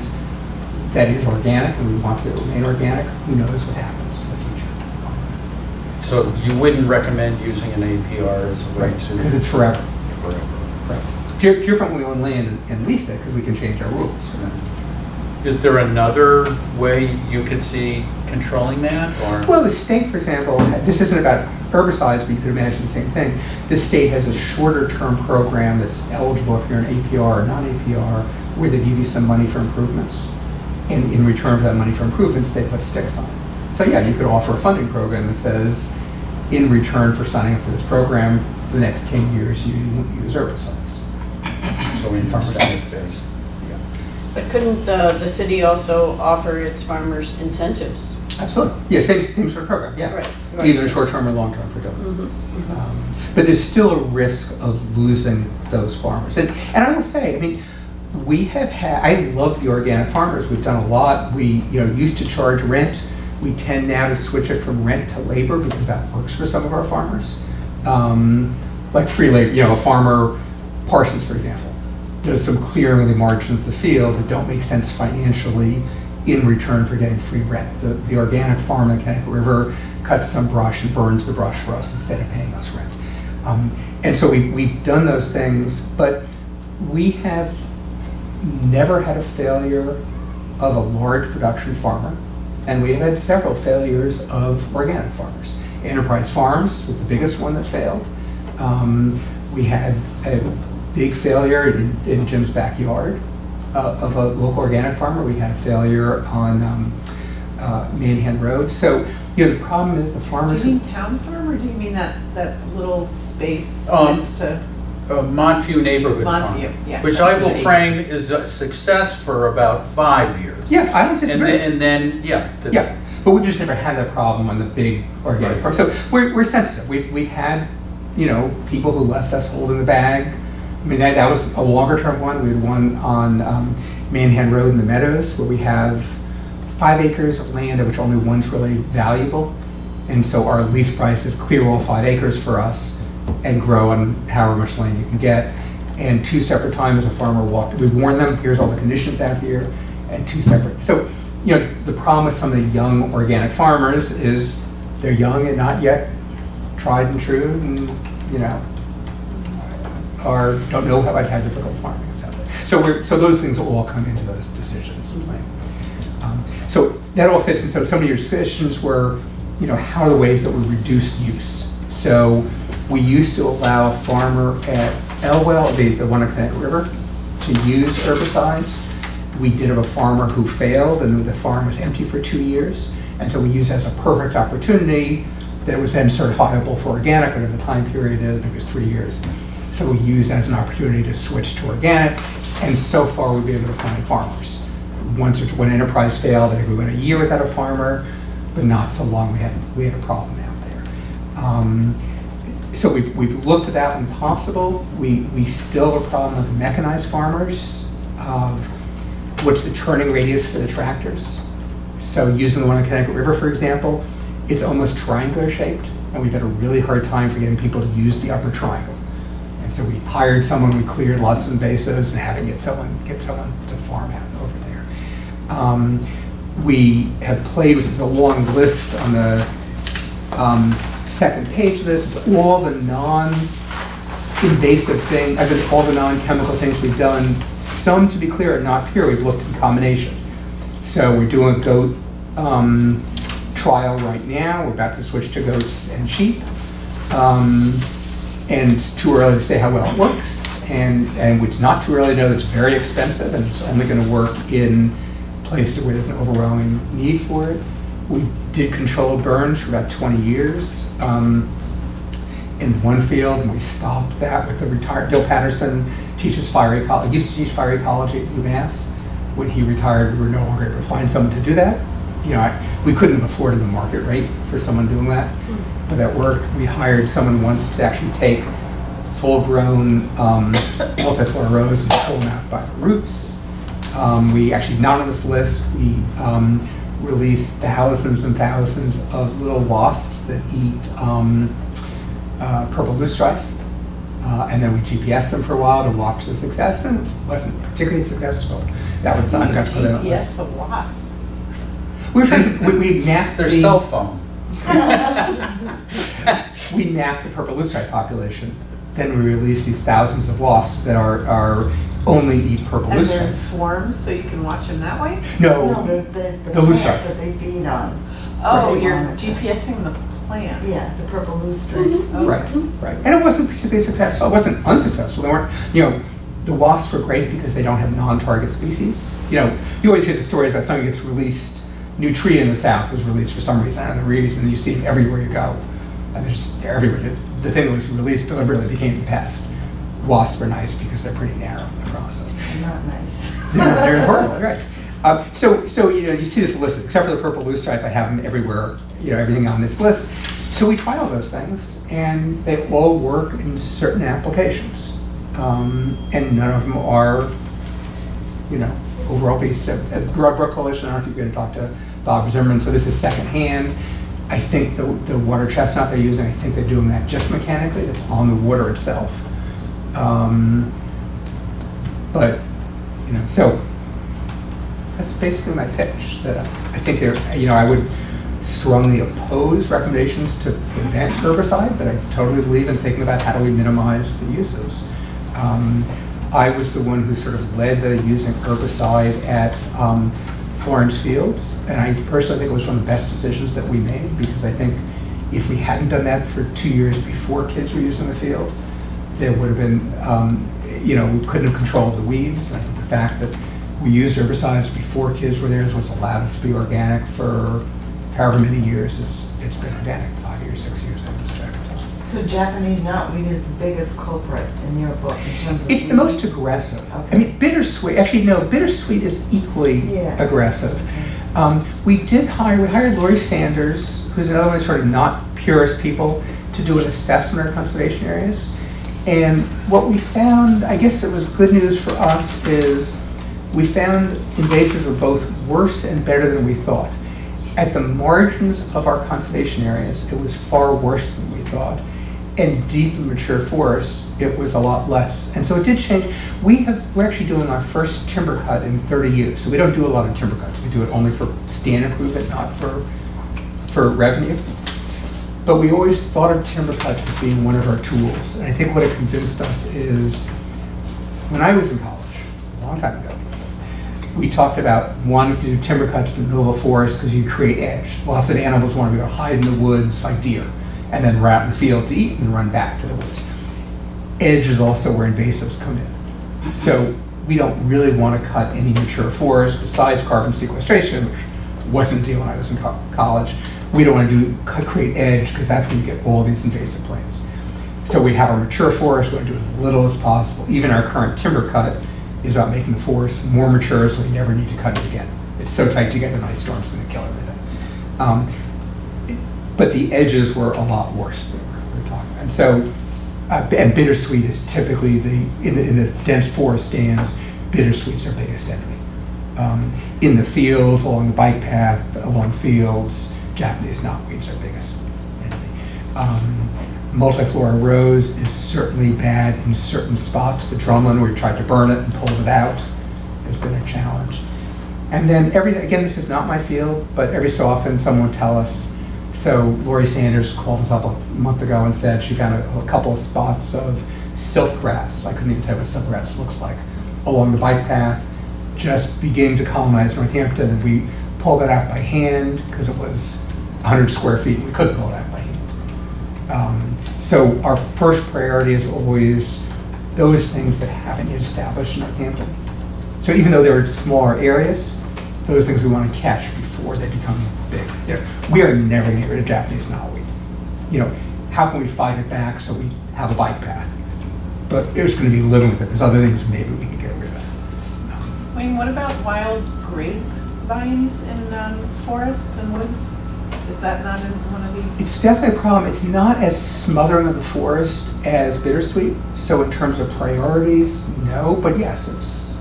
that is organic and we want to remain organic, who knows what happens in the future. So you wouldn't recommend using an APR as a way to? Because it's forever. Forever. Right. Di- Different when we own land and- and lease it, because we can change our rules. Is there another way you could see controlling that, or? Well, the state, for example, this isn't about herbicides, but you could imagine the same thing. The state has a shorter-term program that's eligible if you're an APR or non-APR, where they give you some money for improvements. And in return for that money for improvements, they put sticks on it. So yeah, you could offer a funding program that says, in return for signing up for this program, for the next 10 years, you won't use herbicides. So in Farmers incentive markets. But couldn't the, the city also offer its farmers incentives? Absolutely. Yeah, same, same sort of program, yeah. Right, right. Either short-term or long-term for doing it. Mhm. Um, But there's still a risk of losing those farmers. And, and I will say, I mean, we have had, I love the organic farmers. We've done a lot. We, you know, used to charge rent. We tend now to switch it from rent to labor because that works for some of our farmers. Um, Like free labor, you know, a farmer, Parsons, for example, does some clearing of the margins of the field that don't make sense financially in return for getting free rent. The, the organic farm in the Connecticut River cuts some brush and burns the brush for us instead of paying us rent. Um, and so we, we've done those things, but we have never had a failure of a large production farmer, and we have had several failures of organic farmers. Enterprise Farms was the biggest one that failed. Um, we had a big failure in, in Jim's backyard uh, of a local organic farmer. We had a failure on um, uh, Manhan Road. So, you know, the problem is the farmers. Do you mean town farm, or do you mean that, that little space Um, next to? Uh, Montview Neighborhood Farm. Montview, yeah. Which I will frame is a success for about five years. yeah, I don't And disagree. then, and then, yeah. the- Yeah, but we've just never had that problem on the big organic Right. farm. So we're, we're sensitive. We, we've had, you know, people who left us holding the bag. I mean, that, that was a longer term one. We had one on um, Manhan Road in the Meadows where we have five acres of land of which only one's really valuable. And so our lease price is clear all five acres for us and grow on however much land you can get. And two separate times a farmer walked, we warned them, here's all the conditions out here, and two separate. So, you know, the problem with some of the young organic farmers is they're young and not yet tried and true and, you know, or don't know how, how difficult farming out there. So we're, so those things will all come into those decisions. Um, So that all fits, and so some of your suggestions were, you know, how are the ways that we reduce use? So we used to allow a farmer at Elwell, the, the one at Connecticut River, to use herbicides. We did have a farmer who failed, and the farm was empty for two years. And so we used as a perfect opportunity that was then certifiable for organic, whatever the time period is, it was three years. So we used as an opportunity to switch to organic, and so far we've been able to find farmers. Once, or when Enterprise failed, I think we went a year without a farmer, but not so long, we had, we had a problem out there. Um, So we've, we've looked at that when possible. We, we still have a problem with mechanized farmers of what's the turning radius for the tractors. So using the one on the Connecticut River, for example, it's almost triangular shaped, and we've had a really hard time for getting people to use the upper triangle. And so we hired someone, we cleared lots of invasives, and had to get someone, get someone to farm out over there. Um, We have played, which is a long list on the um, second page this, all the non-invasive thing, I mean, all the non-chemical things we've done. Some, to be clear, are not pure, we've looked in combination. So we're doing a goat um, trial right now, we're about to switch to goats and sheep. Um, And it's too early to say how well it works, and, and it's not too early to know it's very expensive, and it's only gonna work in places where there's an overwhelming need for it. We did control burns for about 20 years um, in one field, and we stopped that with the retired, Bill Patterson teaches fire ecology, used to teach fire ecology at UMass. When he retired, we were no longer able to find someone to do that. You know, I- we couldn't have afforded the market rate for someone doing that, but that worked. We hired someone once to actually take full-grown um, multiflora and pull them out by the roots. Um, We actually, not on this list, we um, released thousands and thousands of little wasps that eat um, uh, purple loosestrife. Uh, And then we GPS them for a while to watch the success, and it wasn't particularly successful. That was, I got to put it on the list. Of wasp. We were trying we- we mapped Their the- cell phone. we mapped the purple loosestrife population. Then we released these thousands of wasps that are, are only eat purple And they're in loosestrife. swarms, so you can watch them that way? No, No, the, the, the The loose plant that they feed on. Oh, Right. you're GPSing the plant. Yeah, the purple loosestrife. Mm-hmm, mm-hmm. Oh. right, right. And it wasn't particularly successful, it wasn't unsuccessful. They weren't, you know, the wasps were great because they don't have non-target species. You know, you always hear the stories about something gets released, new tree in the south was released for some reason, I don't know the reason, you see them everywhere you go. And they're just, they're everywhere. The- The thing that was released deliberately became the pest. Wasps are nice because they're pretty narrow in the process. They're Not nice. They're, they're important, right. Um, so, so, you know, you see this list, except for the purple loosestrife, I have them everywhere, you know, everything on this list. So we try all those things, and they all work in certain applications. Um, and none of them are, you know, overall based. At at Brook Coalition, I don't know if you're gonna talk to Bob Zimmerman, so this is secondhand. I think the, the water chestnut they're using, I think they're doing that just mechanically, it's on the water itself. Um, But, you know, so, that's basically my pitch, that I think there, you know, I would strongly oppose recommendations to prevent herbicide, but I totally believe in thinking about how do we minimize the uses. Um, I was the one who sort of led the using herbicide at um, Florence Fields, and I personally think it was one of the best decisions that we made, because I think if we hadn't done that for two years before kids were using the field, there would have been, um, you know, we couldn't have controlled the weeds. I think the fact that we used herbicides before kids were there is what's allowed it to be organic for however many years it's, it's been organic, five years, six years, I was checked. So Japanese knotweed is the biggest culprit in your book in terms of. It's the most aggressive. I mean, bittersweet, actually, no, bittersweet is equally Yeah. aggressive. Um, we did hire, we hired Laurie Sanders, who's another one of sort of not purist people, to do an assessment of conservation areas. And what we found, I guess it was good news for us, is we found invasives were both worse and better than we thought. At the margins of our conservation areas, it was far worse than we thought. And deep and mature forests, it was a lot less. And so it did change. We have, we're actually doing our first timber cut in 30 years. So we don't do a lot of timber cuts. We do it only for stand improvement, not for, for revenue. But we always thought of timber cuts as being one of our tools. And I think what it convinced us is, when I was in college, a long time ago. We talked about wanting to do timber cuts in the middle of a forest because you create edge. Lots of animals want to go hide in the woods like deer and then run in the field to eat and run back to the woods. Edge is also where invasives come in. So we don't really want to cut any mature forest besides carbon sequestration, which wasn't a deal when I was in co- college. We don't want to do, create edge because that's when you get all these invasive plants. So we have our mature forest, we want to do as little as possible. Even our current timber cut is about making the forest more mature so we never need to cut it again. It's so tight to get an ice storm's going to kill everything. Um, But the edges were a lot worse than We're talking. And so, uh, and bittersweet is typically the, in the, in the dense forest stands, bittersweet's our biggest enemy. Um, In the fields, along the bike path, along fields, Japanese knotweed's our biggest enemy. Um, Multiflora rose is certainly bad in certain spots. The drumlin, we tried to burn it and pulled it out, has been a challenge. And then every, again, this is not my field, but every so often someone will tell us. So Laurie Sanders called us up a month ago and said she found a, a couple of spots of stilt grass. I couldn't even tell what stilt grass looks like along the bike path, just beginning to colonize Northampton. And we pulled it out by hand because it was 100 square feet. We could pull that hand. Um, so our first priority is always those things that haven't yet established in Northampton. So even though they're in smaller areas, those things we want to catch before they become big. We are never going to get rid of Japanese knotweed. You know, how can we fight it back so we have a bike path? But it's going to be living with it. There's other things maybe we can get rid of. Wayne, what about wild grape vines in um, forests and woods? Is that not one of the? It's definitely a problem. It's not as smothering of the forest as bittersweet. So in terms of priorities, no, but yes, it's,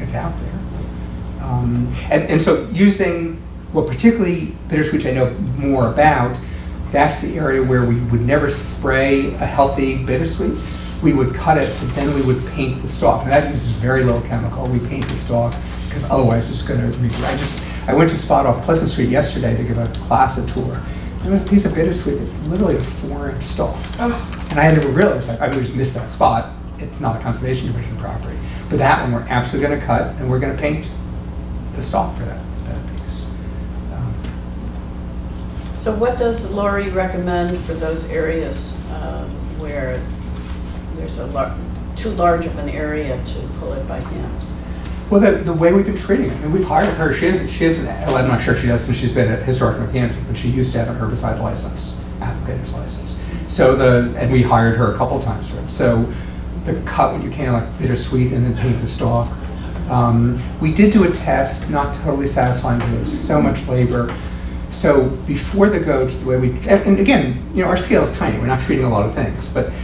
it's out there. Um, And, and so using, well, particularly bittersweet, I know more about, that's the area where we would never spray a healthy bittersweet. We would cut it, but then we would paint the stalk. And that uses very little chemical. We paint the stalk because otherwise it's going to, I just, I went to spot off Pleasant Street yesterday to give a class a tour. There was a piece of bittersweet that's literally a four-inch stalk. And I had never realized that, I would just missed that spot. It's not a conservation commission property. But that one, we're absolutely gonna cut, and we're gonna paint the stalk for that, that piece. Um, So what does Laurie recommend for those areas um, where there's a lar, too large of an area to pull it by hand? Well, the, the way we've been treating it, and we've hired her, she has, she has, well, I'm not sure she does since she's been at Historic Northampton, but she used to have an herbicide license, applicator's license. So the, and we hired her a couple times for it. So the cut when you can, like bittersweet, and then paint the stalk. Um, we did do a test, not totally satisfying, because it was so much labor. So before the goats, the way we, and and again, you know, our scale is tiny, we're not treating a lot of things, but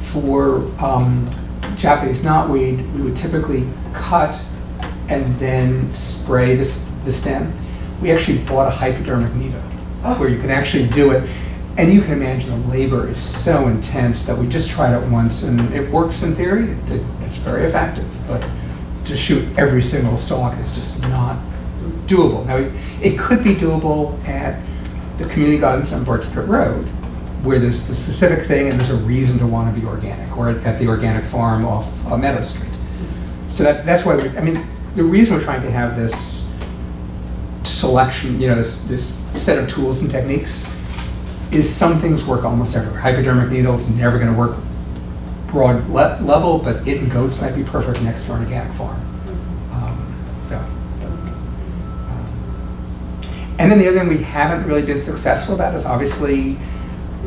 for um, Japanese knotweed, we would typically cut and then spray this, the stem. We actually bought a hypodermic needle where you can actually do it. And you can imagine the labor is so intense that we just tried it once and it works in theory. It- It's very effective, but to shoot every single stalk is just not doable. Now, it- it could be doable at the community gardens on Burts Pit Road, where there's the specific thing and there's a reason to want to be organic, or at the organic farm off uh, Meadow Street. So that, that's why, we, I mean, the reason we're trying to have this selection, you know, this, this set of tools and techniques is some things work almost everywhere. Hypodermic needle's never going to work broad le- level, but it and goats might be perfect next to an organic farm. Um, So. um, And then the other thing we haven't really been successful about is obviously,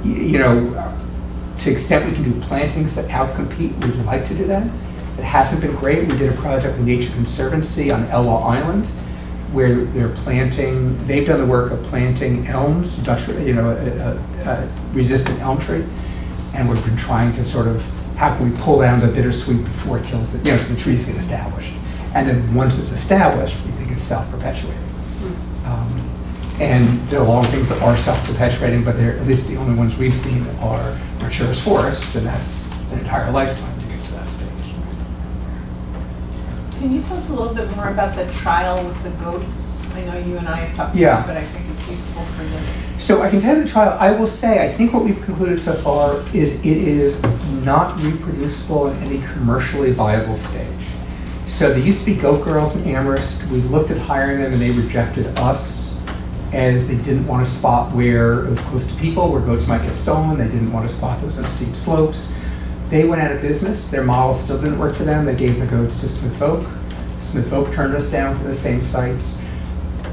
you know, to extent we can do plantings that outcompete, we'd like to do that. It hasn't been great. We did a project with Nature Conservancy on Elwell Island, where they're planting, they've done the work of planting elms, Dutch, you know, a, a, a resistant elm tree. And we've been trying to sort of, how can we pull down the bittersweet before it kills it, you know, so the trees get established. And then once it's established, we think it's self-perpetuating. Um, And there are a lot of things that are self-perpetuating, but they're, at least the only ones we've seen are maturest forest, and that's an entire lifetime to get to that stage. Can you tell us a little bit more about the trial with the goats? I know you and I have talked Yeah. about it, but I think it's useful for this. So I can tell you the trial, I will say, I think what we've concluded so far is it is not reproducible in any commercially viable stage. So there used to be Goat Girls in Amherst. We looked at hiring them and they rejected us as they didn't want a spot where it was close to people, where goats might get stolen. They didn't want a spot that was on steep slopes. They went out of business. Their model still didn't work for them. They gave the goats to Smith Oak. Smith Oak turned us down for the same sites.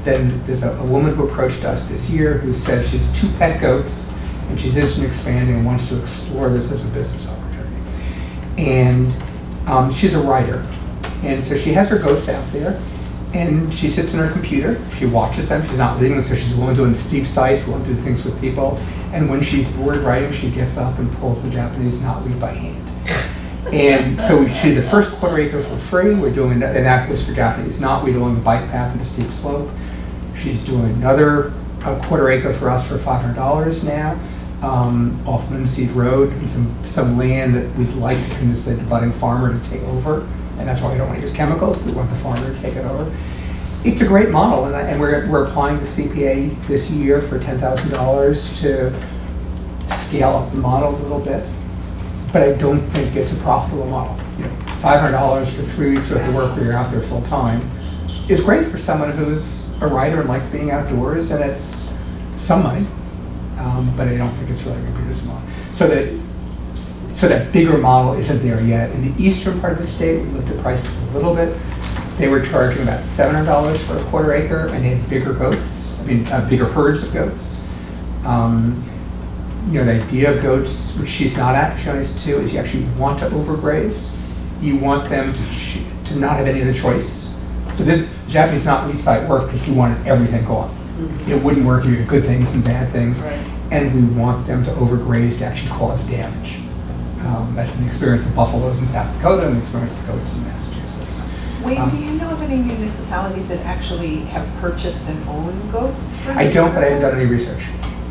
Then there's a, a woman who approached us this year who said she has two pet goats and she's interested in expanding and wants to explore this as a business opportunity. And um, she's a writer. And so she has her goats out there and she sits in her computer. She watches them. She's not leaving so she's willing to do steep sites, willing to do things with people. And when she's bored writing, she gets up and pulls the Japanese knotweed by hand. And so she did the first quarter acre for free. We're doing, and that was for Japanese knotweed along the bike path and the steep slope. She's doing another uh, quarter acre for us for $500 now um, off Linseed Road and some, some land that we'd like to convince the budding farmer to take over. And that's why we don't want to use chemicals. We want the farmer to take it over. It's a great model, and, I, and we're, we're applying to CPA this year for $10,000 to scale up the model a little bit. But I don't think it's a profitable model. You know, $500 for three weeks worth of work where you're out there full time is great for someone who's a writer and likes being outdoors, and it's some money. Um, but I don't think it's really going to be this model. So that so that bigger model isn't there yet. In the eastern part of the state, we looked at prices a little bit. They were charging about $700 for a quarter acre, and they had bigger goats. I mean, uh, bigger herds of goats. Um, you know, the idea of goats, which she's not actually honest to, is you actually want to overgraze. You want them to to not have any other choice. So this the Japanese knotweed site worked because we wanted everything gone. It wouldn't work if you had good things and bad things. Right. And we want them to overgraze to actually cause damage. Um, the experience of buffaloes in South Dakota and the experience of goats in Massachusetts. Wayne, Um, do you know of any municipalities that actually have purchased and own goats? I don't, but I haven't done any research.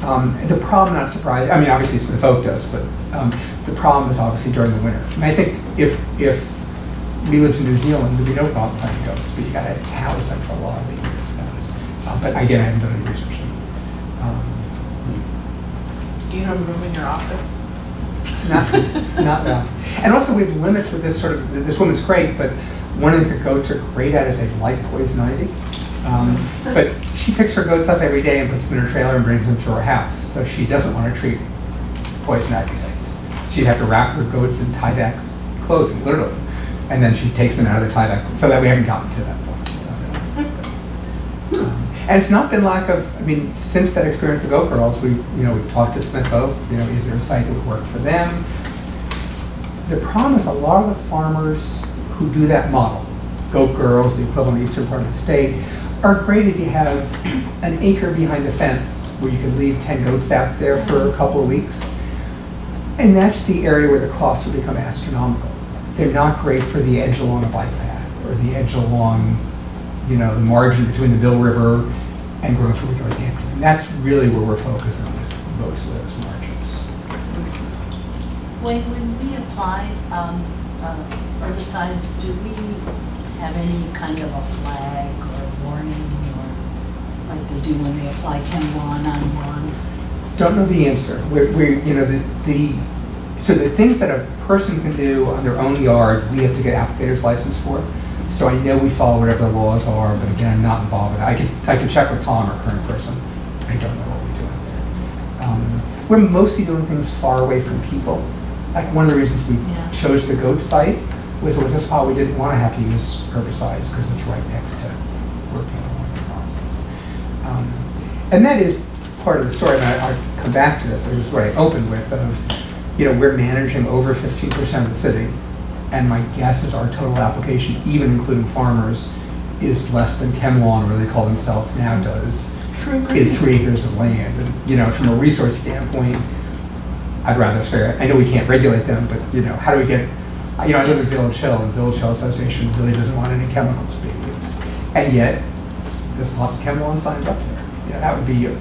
Um, the problem, not surprised, I mean, obviously Smith Oak does, but um, the problem is obviously during the winter. And I think if, if we lived in New Zealand, there'd be no problem planting goats, but you gotta house them for a lot of the years. Uh, But again, I haven't done any research. Um, Do you have room in your office? Not, not now. And also, we have limits with this sort of, this woman's great, but one of the things that goats are great at is they like poison ivy. Um, But she picks her goats up every day and puts them in her trailer and brings them to her house, so she doesn't want to treat poison ivy sites. She'd have to wrap her goats in Tyvek clothing, literally, and then she takes them out of the Tyvek, so that we haven't gotten to. Um, And it's not been lack of, I mean, since that experience with Goat Girls, we, you know, we've talked to Smith Oak, you know, is there a site that would work for them? The problem is a lot of the farmers who do that model, Goat Girls, the equivalent eastern part of the state, are great if you have an acre behind the fence where you can leave 10 goats out there for a couple of weeks. And that's the area where the costs will become astronomical. They're not great for the edge along a bike path or the edge along, you know, the margin between the Mill River and Grove or Northampton. And that's really where we're focusing on is most of those margins. When, when we apply um, uh, herbicides, do we have any kind of a flag or a warning or like they do when they apply ChemLawn on lawns? Don't know the answer. We're, we're, you know, the, the, so the things that a person can do on their own yard, we have to get applicator's license for. So I know we follow whatever the laws are, but again, I'm not involved with it. I could, I could check with Tom, our current person. I don't know what we do out there. Um, We're mostly doing things far away from people. Like, one of the reasons we Yeah. chose the goat site was it was a spot we didn't want to have to use herbicides because it's right next to working on the process. Um, And that is part of the story, and I, I'll come back to this, this is what I opened with, of, you know, we're managing over fifteen percent of the city, and my guess is our total application, even including farmers, is less than ChemLawn, or they call themselves now, does True in three acres of land. And, you know, from a resource standpoint, I'd rather say, I know we can't regulate them, but, you know, how do we get, you know, I live in Village Hill, and Village Hill Association really doesn't want any chemicals being used. And yet, there's lots of ChemLawn signs up there. You know, that would be a-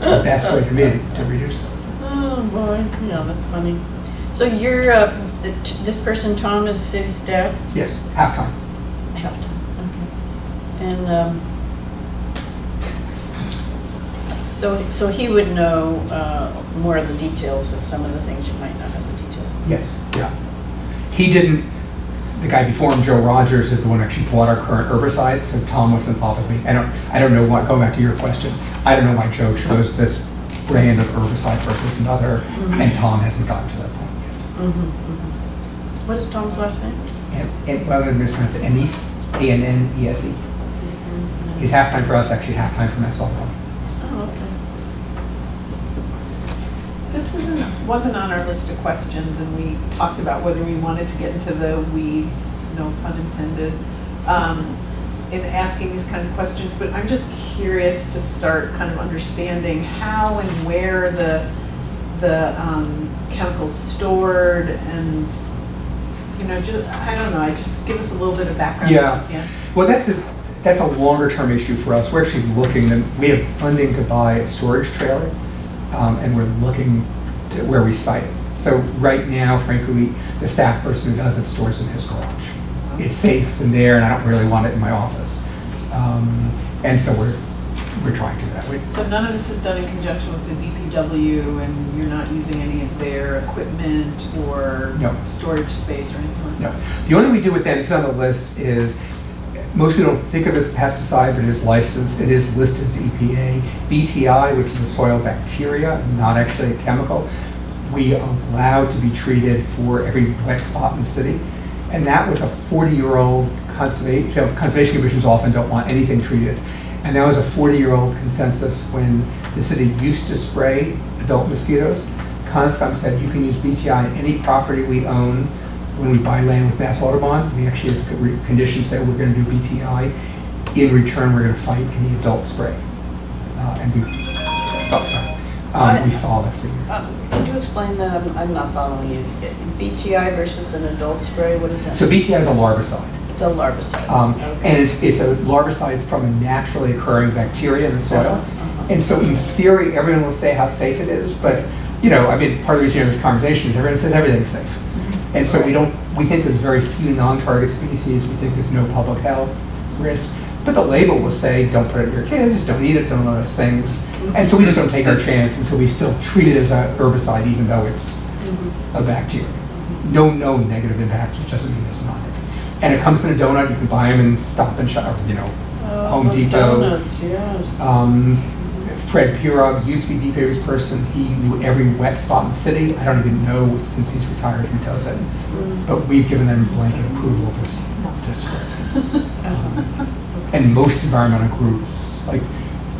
the best way for me to- to reduce those things. Oh, boy, yeah, that's funny. So you're, uh, the this person, Tom, is city staff? Yes, halftime. Half time, okay. And, um, so, so he would know, uh, more of the details of some of the things you might not have the details of. Yes, yeah. He didn't, the guy before him, Joe Rogers, is the one who actually bought our current herbicide, so Tom was involved with me. I don't, I don't know why, going back to your question, I don't know why Joe chose this brand of herbicide versus another, and Tom hasn't gotten to that point yet. Mhm, mhm. What is Tom's last name? And, and, well, trying to, Annese, A-N-N-E-S-E. He's halftime for us, actually halftime for Mass. Oh, okay. This isn't, wasn't on our list of questions, and we talked about whether we wanted to get into the weeds, no pun intended, um, in asking these kinds of questions, but I'm just curious to start kind of understanding how and where the, the um, chemicals stored and, you know, just, I don't know, I just, give us a little bit of background. Yeah. Well, that's a, that's a longer term issue for us. We're actually looking, to- we have funding to buy a storage trailer, um, and we're looking to where we site it. So right now, frankly, we, the staff person who does it stores in his garage. It's safe in there, and I don't really want it in my office. Um, And so we're, we're trying to do that. We- So none of this is done in conjunction with the DPW, and you're not using any of their equipment or No. storage space or anything like that? No. The only thing we do with that, it's on the list, is, most people don't think of it as pesticide, but it is licensed, it is listed as EPA. BTI, which is a soil bacteria, not actually a chemical, we allow to be treated for every wet spot in the city. And that was a 40-year-old conservation, you know, conservation commissions often don't want anything treated. And that was a 40-year-old consensus when the city used to spray adult mosquitoes. ConCom said you can use BTI in any property we own. When we buy land with Mass Audubon, we actually, as conditions, condition, say we're gonna do BTI. In return, we're gonna fight any adult spray. Uh, And we, oh, sorry, um, we followed that for years. Uh, Could you explain that? I'm, I'm not following you. BTI versus an adult spray, what is that? So BTI is a larvicide. It's a larvicide. Um, Okay. And it's, it's a larvicide from a naturally occurring bacteria in the soil. And so in theory, everyone will say how safe it is, but, you know, I mean, part of the reason you have this conversation is everyone says everything's safe. Mm-hmm. And so we don't, we think there's very few non-target species, we think there's no public health risk. But the label will say, don't put it in your kids, don't eat it, don't know those things. And so we just don't take our chance, and so we still treat it as a herbicide even though it's Mhm. a bacteria. No, no negative impacts, which doesn't mean there's not. And it comes in a donut, you can buy them in Stop and Shop, you know, Oh, Home Depot. Donuts, yes. Um, Fred Pirog used to be DPW's person. He knew every wet spot in the city. I don't even know since he's retired who does it. Mm. But we've given them blanket approval to, s- to spray. Um, And most environmental groups, like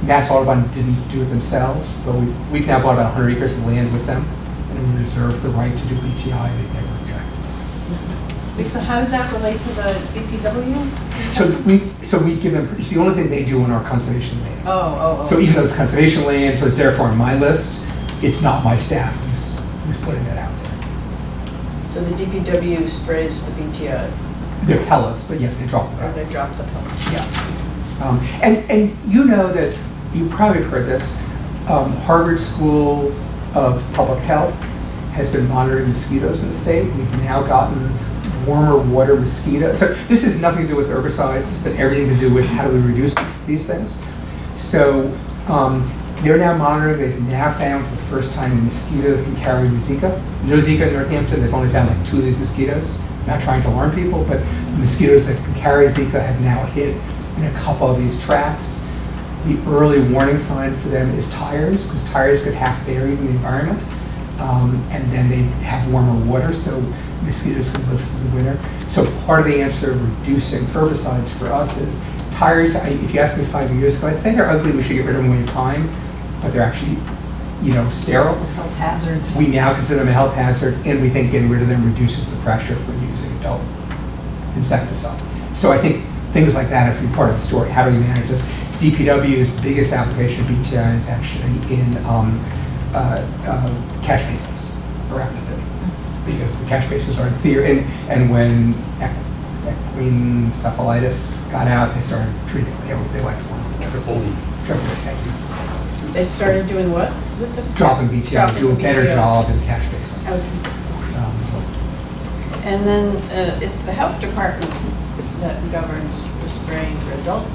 Mass Audubon didn't do it themselves, but we, we've now bought about 100 acres of land with them. And we reserve the right to do BTI. So how did that relate to the DPW? So we, so we've given, it's the only thing they do on our conservation land. Oh, oh, oh. So even though it's conservation land, so it's therefore on my list, it's not my staff who's, who's putting it out there. So the DPW sprays the BTI, They're pellets, but yes, they drop the or they drop the pellets? Yeah. Um, And, and you know that, you probably have heard this, um, Harvard School of Public Health has been monitoring mosquitoes in the state. We've now gotten warmer water mosquito. So this has nothing to do with herbicides, but everything to do with how do we reduce these- things. So um, they're now monitoring, they've now found for the first time a mosquito that can carry Zika. No Zika in Northampton, they've only found like two of these mosquitoes. Not trying to alarm people, but the mosquitoes that can carry Zika have now hit in a couple of these traps. The early warning sign for them is tires, because tires get half buried in the environment. Um, and then they have warmer water, so mosquitoes can live through the winter. So part of the answer of reducing herbicides for us is tires. I, if you asked me five years ago, I'd say they're ugly. We should get rid of them have time, but they're actually, you know, sterile. Health hazards. We now consider them a health hazard, and we think getting rid of them reduces the pressure for using adult insecticide. So I think things like that have to be part of the story. How do we manage this? DPW's biggest application of BTI is actually in um, uh, uh, catch basins around the city. Because the catch bases are in theory, and, and when equ- equine cephalitis got out, they started treating, they, they went to one. Triple E. Triple, thank you. They started doing what with this? Dropping BTI, Dropping do a better BTI. job in catch basins. Okay. Um, And then uh, it's the health department that governs the spraying for adult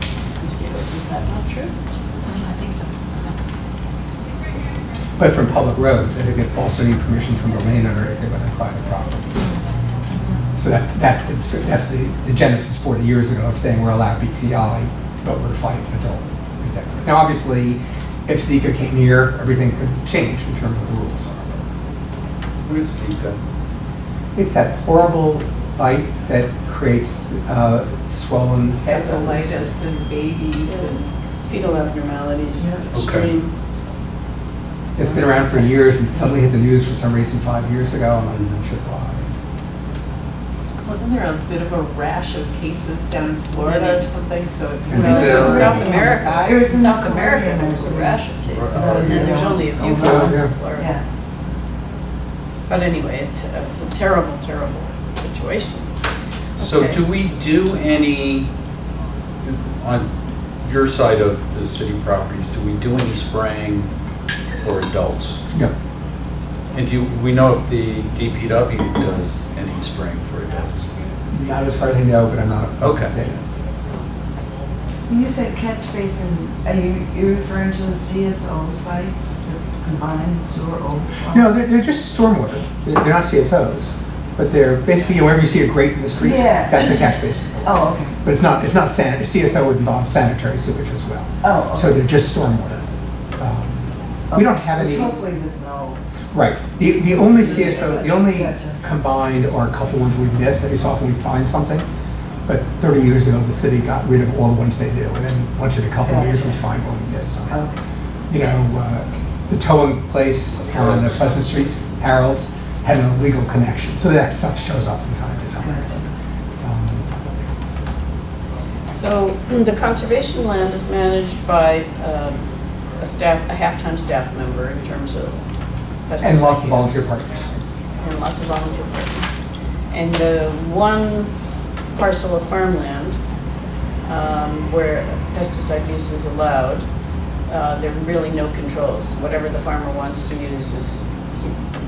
mosquitoes, is that not true? I think so. But from public roads, I think it also need permission from the landowner if they're on private property. So So that, that's, the- that's the the genesis 40 years ago of saying we're allowed BTI, but we're fighting adult executive. Now, obviously, if Zika came here, everything could change in terms of the rules are. What is Zika? It's that horrible bite that creates uh, swollen head. Encephalitis and babies and. Fetal abnormalities, Yeah. extreme. It's been around for years and suddenly hit the news for some reason five years ago, and I'm not sure why. Wasn't there a bit of a rash of cases down in Florida or something, so it. And Well, these in South America, It was in South Korea, America, there was a rash of cases, Oh, and then there's only a few Oh, cases yeah. in Florida. Yeah. But anyway, it's, uh, it's a terrible, terrible situation. So Okay. do we do any, on your side of the city properties, do we do any spraying for adults? Yeah. And do you- we know if the DPW does any spraying for adults? Not as far as I know, but I'm not. Okay. When you said catch basin, are you, you referring to the CSO sites, the combined sewer overflow? No, they're, they're just stormwater. They're they're not CSOs, but they're basically, you know, whenever you see a grate in the street, Yeah. that's a catch basin. Oh, okay. But it's not, it's not sanitary, CSO would involve sanitary sewage as well. Oh, okay. So they're just stormwater. We don't have Okay, any, Hopefully there's no, right. The, the only CSO, the only Gotcha. combined are a couple ones we miss, every so often we find something. But 30 years ago, the city got rid of all the ones they do, and then once in a couple of years, we find one we miss. So, okay. You know, uh, the towing place on the Pleasant Street, Harold's, had an illegal connection, so that stuff shows up from time to time. Gotcha. Um, So the conservation land is managed by um, a staff, a half-time staff member in terms of pesticide And lots of volunteer partners. And lots of volunteer partners. And the one parcel of farmland um, where pesticide use is allowed, uh, there are really no controls. Whatever the farmer wants to use is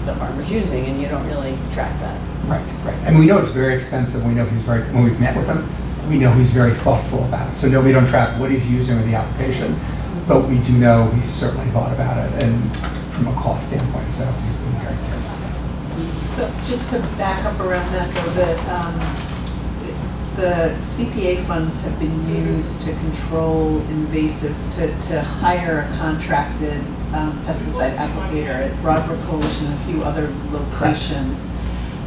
the farmer's using, and you don't really track that. Right, right. And we know it's very expensive, we know he's very, when we've met with him, we know he's very thoughtful about it. So no, we don't track what he's using in the application, but we do know he's certainly thought about it, and from a cost standpoint, so he's been very careful. So just to back up around that though, the, um, the CPA funds have been used to control invasives, to, to hire a contracted um, pesticide applicator at Broadbrook Coalition and a few other locations.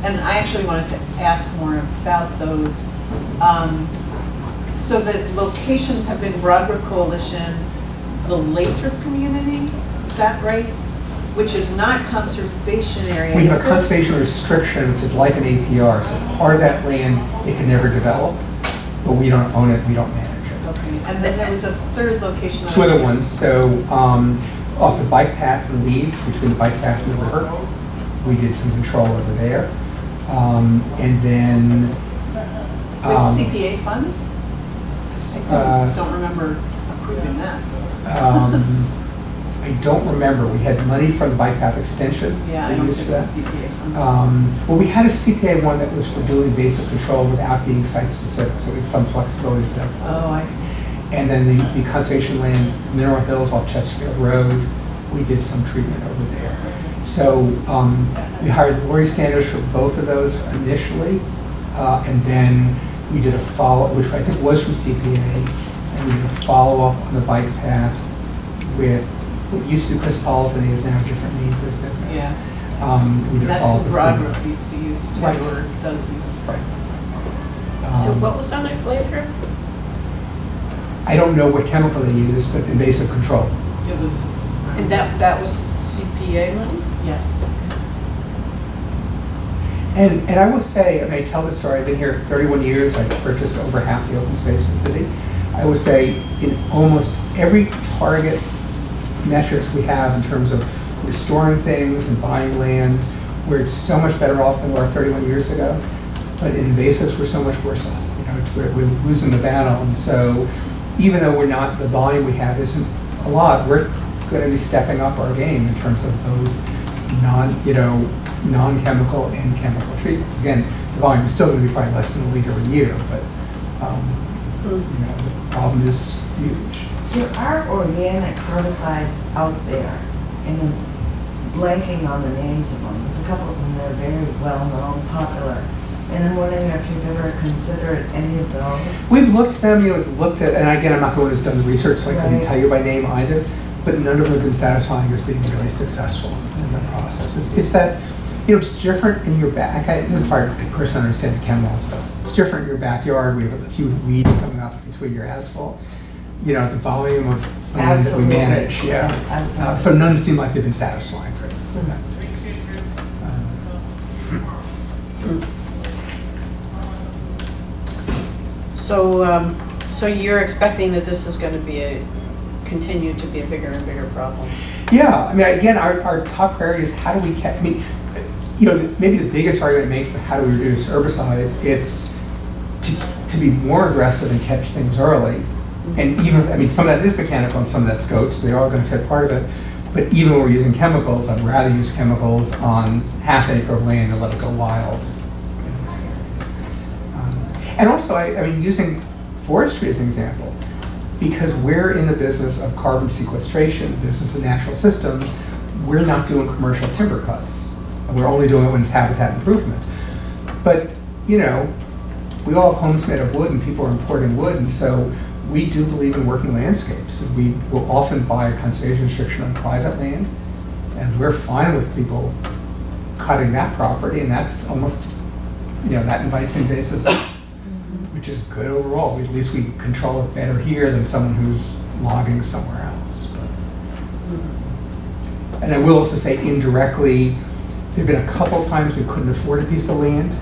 And I actually wanted to ask more about those. Um, So the locations have been Broadbrook Coalition, the Lathrop community, is that right? Which is not conservation area. We have a conservation restriction, which is like an APR, so part of that land, it can never develop, but we don't own it, we don't manage it. Okay, and then there was a third location. Two other ones, so um, off the bike path in Leeds, between the bike path and the river, we did some control over there. Um, And then. With um, CPA funds? I Uh, don't- don't remember approving that. Um, I don't remember, we had money from the bike path extension. Yeah, I we don't used think for that. CPA. Um, Well, we had a CPA one that was for doing basic control without being site-specific, so it's some flexibility for them. Oh, I see. And then the the conservation land, Mineral Hills off Chesterfield Road, we did some treatment over there. So um, we hired Laurie Sanders for both of those initially, uh, and then we did a follow, which I think was from CPA, we did a follow-up on the bike path with, what used to be Chris Polatin, he has now a different name for his business. Yeah. Um, We did a That's follow-up. what with him. Broadbrook used to use, too, Right. or does use. Right. So Um, what was on it, Lathrop? I don't know what chemical they used, but invasive control. It was, And that, that was CPA money? yes. And, and I will say, and I tell this story, I've been here 31 years, I've purchased over half the open space in the city. I would say, in almost every target metrics we have in terms of restoring things and buying land, we're so much better off than we were 31 years ago. But in invasives, we're so much worse off. You know, we're, we're losing the battle. And so, even though we're not, the volume we have isn't a lot, we're going to be stepping up our game in terms of both non, you know, non-chemical and chemical treatments. Again, the volume is still going to be probably less than a liter a year, but, um, you know, problem is huge. There are organic herbicides out there, and I'm blanking on the names of them. There's a couple of them that are very well-known, popular. And I'm wondering if you've ever considered any of those. We've looked at them, you know, looked at, and again, I'm not the one who's done the research, so I couldn't tell you by name either, but none of them have been satisfying as being really successful in the process. It's, it's that, you know, it's different in your back, I, this is part, I personally understand the chemical and stuff. It's different in your backyard, we have a few weeds coming between your asphalt. You know, the volume of land that we manage, yeah. Uh. So none seem like they've been satisfying for. Um, So, um, so you're expecting that this is going to be a, continue to be a bigger and bigger problem? Yeah, I mean, again, our, our top priority is how do we catch, I mean, you know, maybe the biggest argument to make for how do we reduce herbicides, it's to, to be more aggressive and catch things early. And even, I mean, some of that is mechanical and some of that's goats, they are gonna fit part of it. But even when we're using chemicals, I'd rather use chemicals on half acre of land and let it go wild. Um, And also, I, I mean, using forestry as an example, because we're in the business of carbon sequestration, business of natural systems, we're not doing commercial timber cuts. We're only doing it when it's habitat improvement. But, you know, we all have homes made of wood and people are importing wood, and so we do believe in working landscapes. And we will often buy a conservation restriction on private land, and we're fine with people cutting that property, and that's almost, you know, that invites invasives, mm-hmm. which is good overall. At least we control it better here than someone who's logging somewhere else. But. And I will also say indirectly, there've been a couple times we couldn't afford a piece of land,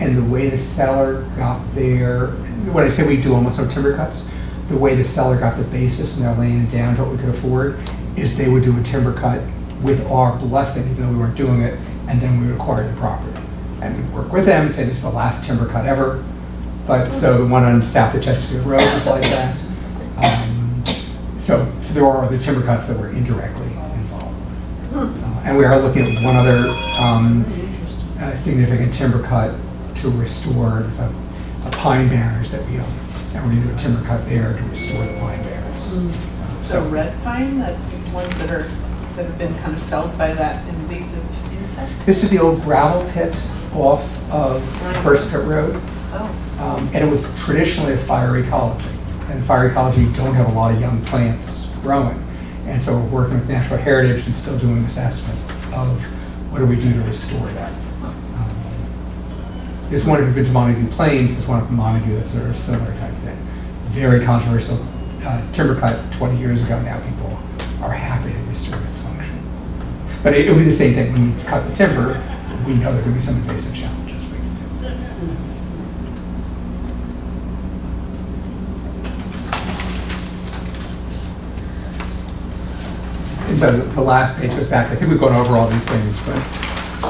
and the way the seller got their, when I say we do almost no timber cuts, the way the seller got the basis in their land down to what we could afford is they would do a timber cut with our blessing, even though we weren't doing it, and then we would acquire the property. And we'd work with them, say this is the last timber cut ever. But, so the one on South of Chesterfield Road was like that. Um, So, so there are other timber cuts that were indirectly involved. Uh, And we are looking at one other um, uh, significant timber cut to restore, the, a pine barrens that we own. And we're going to do a timber cut there to restore the pine barrens. Uh, The So, red pine, the ones that are, that have been kind of felled by that invasive insect? this is the old gravel pit off of Burts Pit Road. Oh, Um, And it was traditionally a fire ecology. And fire ecology, don't have a lot of young plants growing. And so we're working with Natural Heritage and still doing an assessment of what do we do to restore that. There's one up in Montague Plains, there's one in Montague that's sort of a similar type thing. Very controversial uh, timber cut 20 years ago, now people are happy to restore its function. But it- it'll be the same thing, when we cut the timber, we know there to be some invasive challenges. we can do. And so the last page goes back, I think we've gone over all these things, but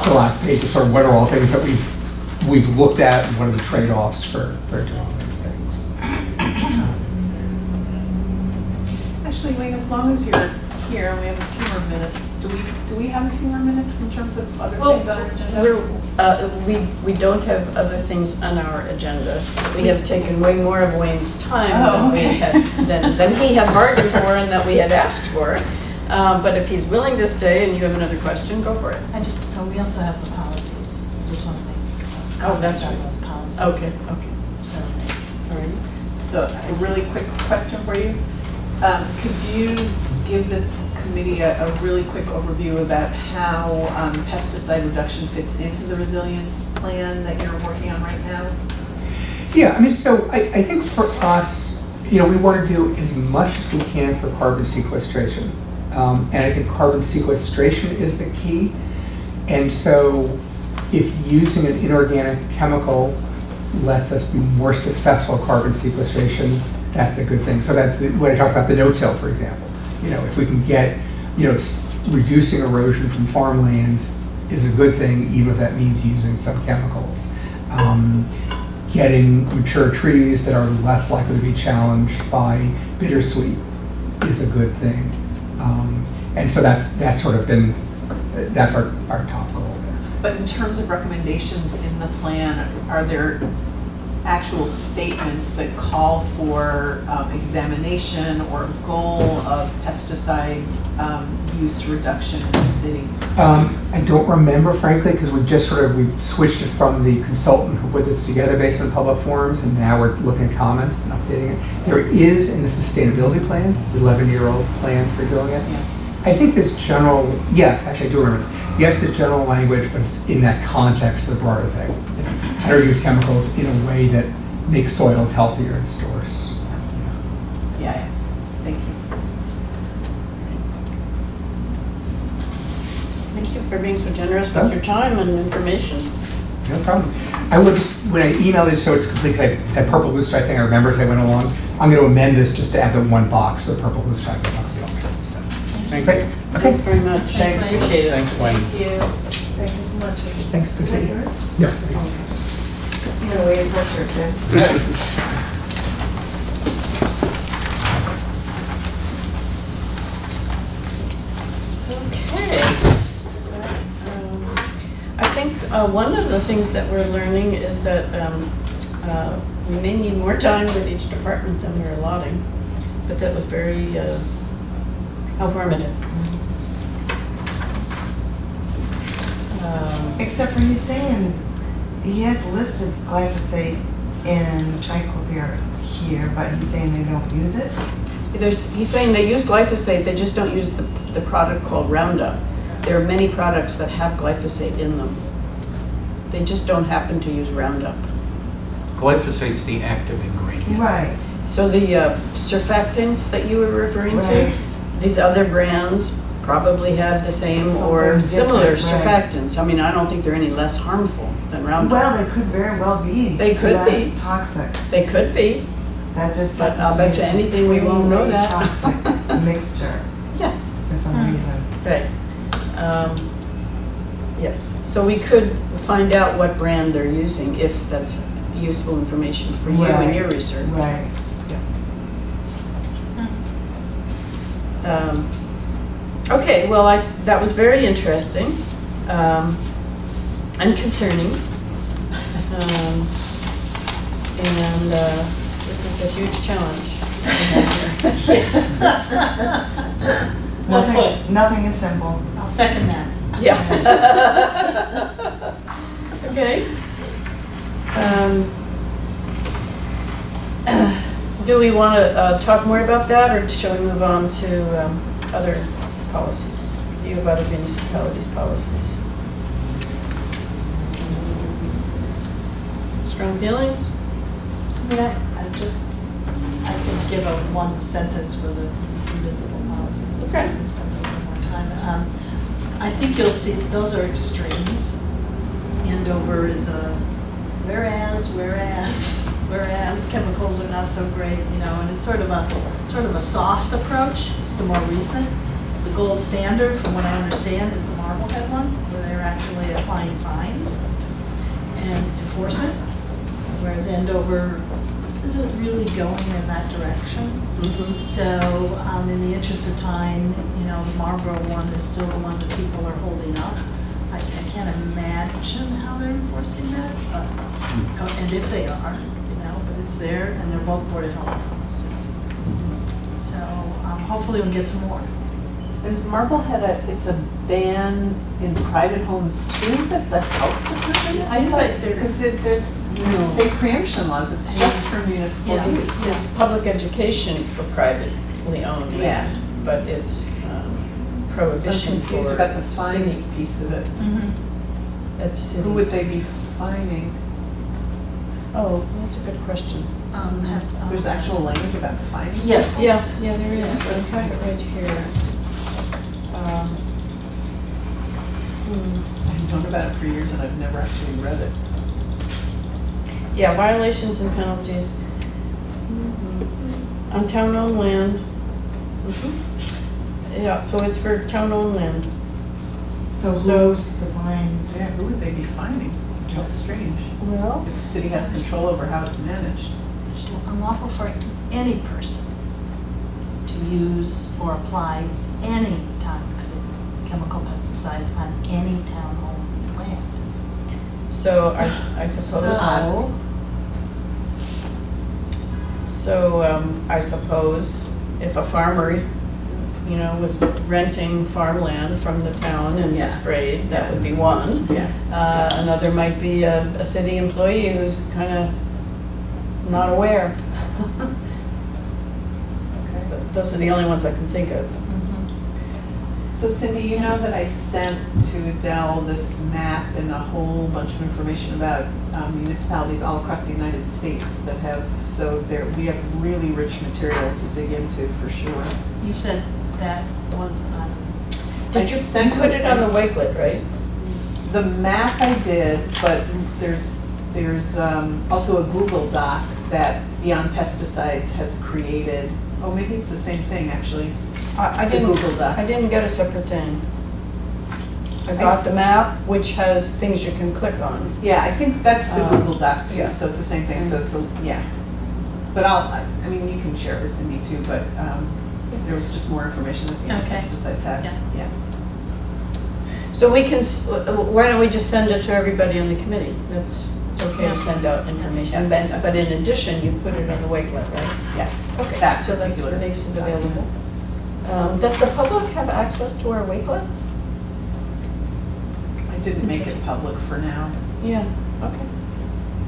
the last page is sort of what are all things that we've, we've looked at and what are the trade-offs for, for doing these things. actually, Wayne, as long as you're here, and we have a few more minutes, do we, do we have a few more minutes in terms of other Well, things on our agenda? we're, uh, we, we don't have other things on our agenda. We have taken way more of Wayne's time Oh, than we had, than, than he had bargained for and that we had asked for. Um, But if he's willing to stay and you have another question, go for it. I just, we also have the policies. Just want to make some Oh, that's right. those policies. Okay, okay, So, all right. So a really quick question for you. Um, Could you give this committee a, a really quick overview about how um, pesticide reduction fits into the resilience plan that you're working on right now? Yeah, I mean, so I, I think for us, you know, we want to do as much as we can for carbon sequestration. Um, and I think carbon sequestration is the key. And so if using an inorganic chemical lets us be more successful carbon sequestration, that's a good thing. So that's the, when I talk about the no-till, for example. You know, if we can get, you know, reducing erosion from farmland is a good thing, even if that means using some chemicals. Um, getting mature trees that are less likely to be challenged by bittersweet is a good thing. Um, And so that's, that's sort of been, that's our, our top goal there. But in terms of recommendations in the plan, are there actual statements that call for um, examination or goal of pesticide um, use reduction in the city? Um, I don't remember frankly, because we just sort of, we've switched it from the consultant who put this together based on public forums, and now we're looking at comments and updating it. There is in the sustainability plan, the 11-year-old plan for doing it. Yeah. I think this general, yes, actually I do remember this. Yes, the general language, but it's in that context the broader thing. You know, How to use chemicals in a way that makes soils healthier and stores. Yeah, yeah, thank you. Thank you for being so generous with your time and information. No problem. I will just, when I email this, so it's complete, like, that purple loosestrife thing I remember as I went along, I'm going to amend this just to add the one box, the purple loosestrife. will not be on there, so. Thank Great, you. okay, Thanks very much. Thanks. Appreciate it. Thanks, Wayne. Thank you. Thank you so much. thanks, good Is to that see you. yours? Yeah. thanks. You know, ways that's your kid. Okay. Um, I think uh, one of the things that we're learning is that um, uh, we may need more time with each department than we're allotting, but that was very uh, informative. Um, Except for he's saying, he has listed glyphosate in triclopyr here, but he's saying they don't use it? There's, he's saying they use glyphosate, they just don't use the, the product called Roundup. There are many products that have glyphosate in them. They just don't happen to use Roundup. Glyphosate's the active ingredient. Right. So the uh, surfactants that you were referring Right. to, these other brands probably have the same or similar different, right. surfactants. I mean, I don't think they're any less harmful than Roundup. Well, they could very well be. They could be. Less toxic. They could be, That just But I'll happens bet you anything we won't know extremely that. toxic mixture yeah, for some Hmm. reason. right. Um, Yes, so we could find out what brand they're using if that's useful information for you in your research. Right. Um, Okay, well, I, that was very interesting um, and concerning. Um, And uh, this is a huge challenge. Nothing, nothing is simple. I'll second that. Yeah. Okay. Um, Do we want to talk more about that, or shall we move on to um, other policies? View of other municipalities' policies? Strong feelings? I mean, I, I just, I could give a one sentence for the municipal policies. Okay. we Spend a little more time. Um, I think you'll see, those are extremes. Andover is a whereas, whereas, whereas chemicals are not so great, you know, and it's sort of a, sort of a soft approach. It's the more recent. The gold standard, from what I understand, is the Marblehead one, where they're actually applying fines and enforcement whereas Andover isn't really going in that direction. Mhm. So, um, in the interest of time, you know, the Marlboro one is still the one that people are holding up. I, I can't imagine how they're enforcing that, but, and if they are, you it's there, and they're both Board of Health policies. So, um, hopefully we'll get some more. Is Marblehead a, it's a ban in private homes too, that the health department? It seems like Because there's, No. state preemption laws, it's just for municipal Yeah. use. It's, it's public education for privately owned Yeah. land, but it's um, So I'm prohibition for confused about the city. fines piece of it. That's city. Who would they be fining? Oh, that's a good question. Um, have, um, There's actual language about fining? Yes. Yeah, yeah, there is. I have it right here. Um, hmm. I've known about it for years and I've never actually read it. Yeah, violations and penalties on town-owned land. Mhm. Yeah, so it's for town-owned land. So So- who's defined? Yeah, who would they be fining? It's strange. Well. If the city has control over how it's managed. It's unlawful for any person to use or apply any toxic chemical pesticide on any town-owned land. So I suppose, So, So um, I suppose if a farmer, you know, was renting farmland from the town and Yeah. sprayed, that would be one. Yeah. Uh, Another might be a, a city employee who's kind of not aware. But Those are the only ones I can think of. So Cindy, you know that I sent to Adele this map and a whole bunch of information about um, municipalities all across the United States that have, so there, we have really rich material to dig into for sure. You said that was on, Did you I sent put it on the Wakelet, right? The map I did, but there's, there's um, also a Google Doc that Beyond Pesticides has created. Oh, maybe it's the same thing, actually. I I The didn't, Google Doc. I didn't get a separate thing. I got the map, which has things you can click on. Yeah, I think that's the Um, Google Doc too, yeah. so it's the same thing, so it's, a yeah. But I'll, I I mean, you can share it with Cindy too, but um, there was just more information that the Okay. pesticides had, Yeah. yeah. So we can, uh, why don't we just send it to everybody on the committee? That's, it's okay Yeah. to send out information. Yes. But but in addition, you put it on the Wakelet, right? Yes. Okay, That so that's, particular that makes it available. Um, Does the public have access to our Wakelet? I didn't make it public for now. Yeah, okay.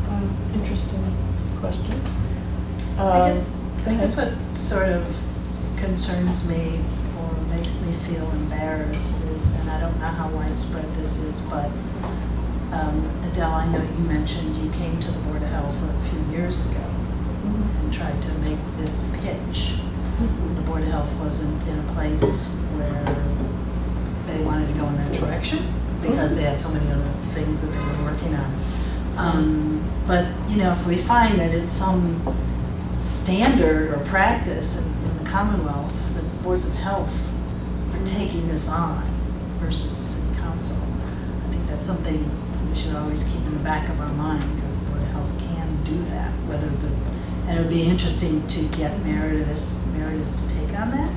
Um, Interesting question. I guess, Um, I guess what sort of concerns me or makes me feel embarrassed is, and I don't know how widespread this is, but um, Adele, I know you mentioned you came to the Board of Health a few years ago and tried to make this pitch. The Board of Health wasn't in a place where they wanted to go in that direction because they had so many other things that they were working on. Um, But, you know, if we find that it's some standard or practice in in Commonwealth, the boards of health are taking this on versus the city council, I think that's something we should always keep in the back of our mind because the Board of Health can do that, whether the, and it would be interesting to get Meredith's, Meredith's take on that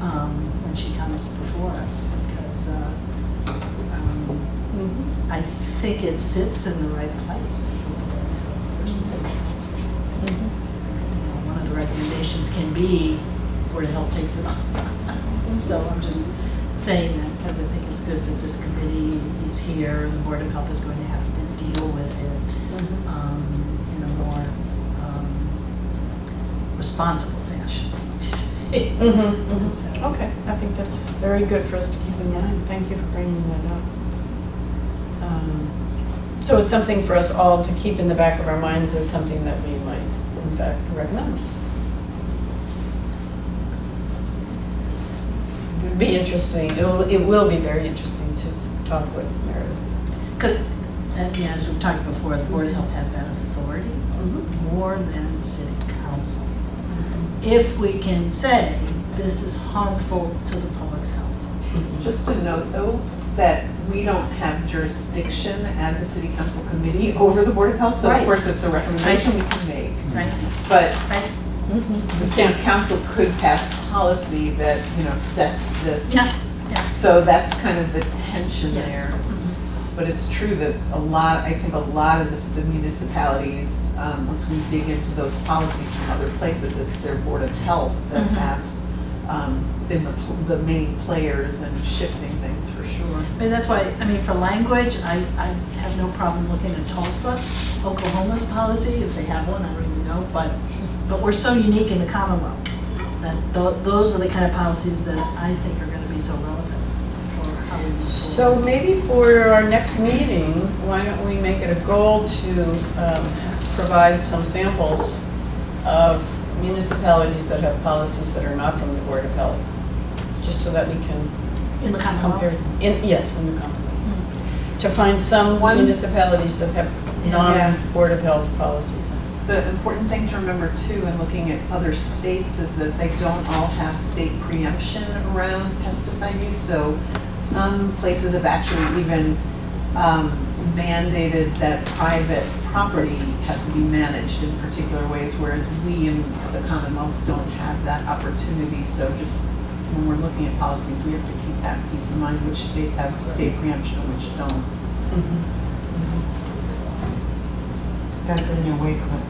um, when she comes before us because uh, um, mhm. I think it sits in the right place versus the council. Mhm. You know, One of the recommendations can be Board of Health takes it on. So I'm just saying that because I think it's good that this committee is here, the Board of Health is going to have to deal with it Mhm. um, in a more um, responsible fashion, let me say. Mhm, mhm. Okay, I think that's very good for us to keep in mind. Thank you for bringing that up. Um, So it's something for us all to keep in the back of our minds as something that we might, in fact, recommend. Be interesting, it'll, it will be very interesting to talk with Meredith. Because, yeah, as we've talked before, the Board of Health has that authority mm-hmm. more than city council. Mm-hmm. If we can say this is harmful to the public's health. Just a note though, that we don't have jurisdiction as a city council committee over the Board of Health, so of course it's a recommendation we can make. Right. But Right? the city council could pass policy that, you know, sets this. Yeah, yeah. So that's kind of the tension Yeah. there. Mhm. But it's true that a lot, I think a lot of this, the municipalities, um, once we dig into those policies from other places, it's their Board of Health that Mhm. have um, been the, the main players and shifting things for sure. I mean, that's why, I mean, for language, I, I have no problem looking at Tulsa, Oklahoma's policy, if they have one, I don't even know, but, but we're so unique in the Commonwealth that tho- those are the kind of policies that I think are gonna be so relevant for how we move So maybe for our next meeting, why don't we make it a goal to um, provide some samples of municipalities that have policies that are not from the Board of Health, just so that we can In the compare, in, yes, in the Commonwealth. To find some One- municipalities that have Yeah. non-Board of Health policies. The important thing to remember too, in looking at other states, is that they don't all have state preemption around pesticide use. So some places have actually even um, mandated that private property has to be managed in particular ways, whereas we in the Commonwealth don't have that opportunity. So just when we're looking at policies, we have to keep that piece in mind, which states have state preemption and which don't. That's in your Wakelet.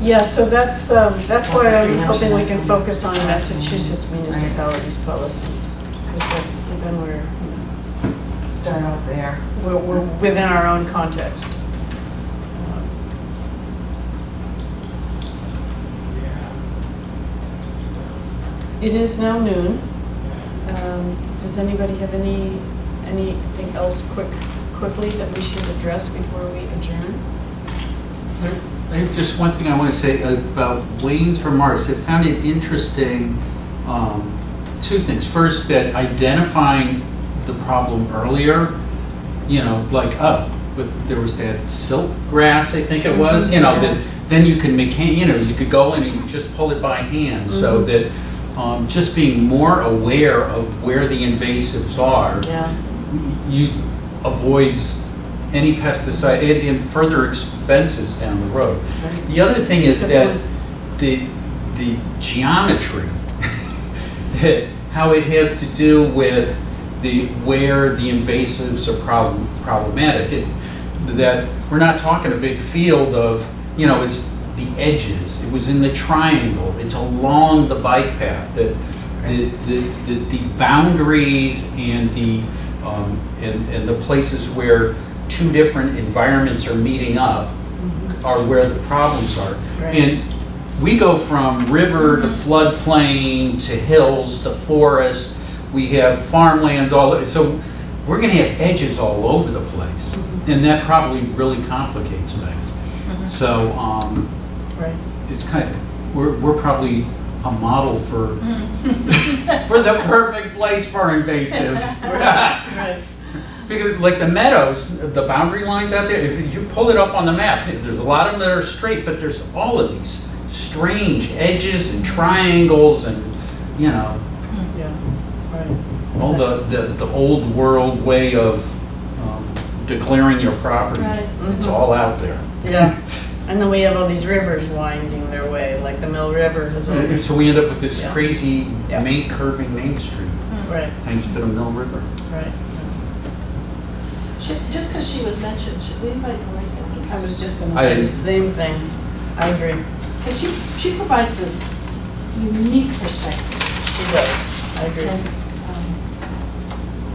Yeah, so that's, um, that's why I'm hoping we can focus on Massachusetts municipalities' policies. Because then we're, Start out there. we're, we're within our own context. It is now noon. Um, Does anybody have any, anything else quick, quickly that we should address before we adjourn? I have just one thing I want to say about Wayne's remarks. I found it interesting, um, two things. First, that identifying the problem earlier, you know, like, oh, but there was that stilt grass, I think it was, you know, that, then you can mechan, you know, you could go in and just pull it by hand. So that, um, just being more aware of where the invasives are, Yeah. you avoids any pesticide and, further expenses down the road. The other thing is that the, the geometry, that how it has to do with the, where the invasives are problem, problematic. It- That, we're not talking a big field of, you know, it's the edges, it was in the triangle, it's along the bike path, that the, the, the the boundaries and the, um, and, and the places where two different environments are meeting up mm-hmm. are where the problems are. Right. And we go from river to mm-hmm. floodplain to hills to forest. We have farmlands all, so we're gonna have edges all over the place. Mm-hmm. And that probably really complicates things. So, um, Right. it's kind of, we're, we're probably a model for, for the perfect place for invasives. Right. Because like the meadows, the boundary lines out there, if you pull it up on the map, there's a lot of them that are straight, but there's all of these strange edges and triangles and, you know, Yeah, right. all the, the, the old world way of um, declaring your property. Right. It's Mhm. all out there. Yeah, and then we have all these rivers winding their way, like the Mill River has And always. So we end up with this Yeah. crazy Yeah. main curving Main Street, Right, thanks to the Mill River. right. Should- Just because she was mentioned, should we invite Doris in? I was just gonna I- say the same thing. I agree. Because she, she provides this unique perspective. She does. I agree. And, um,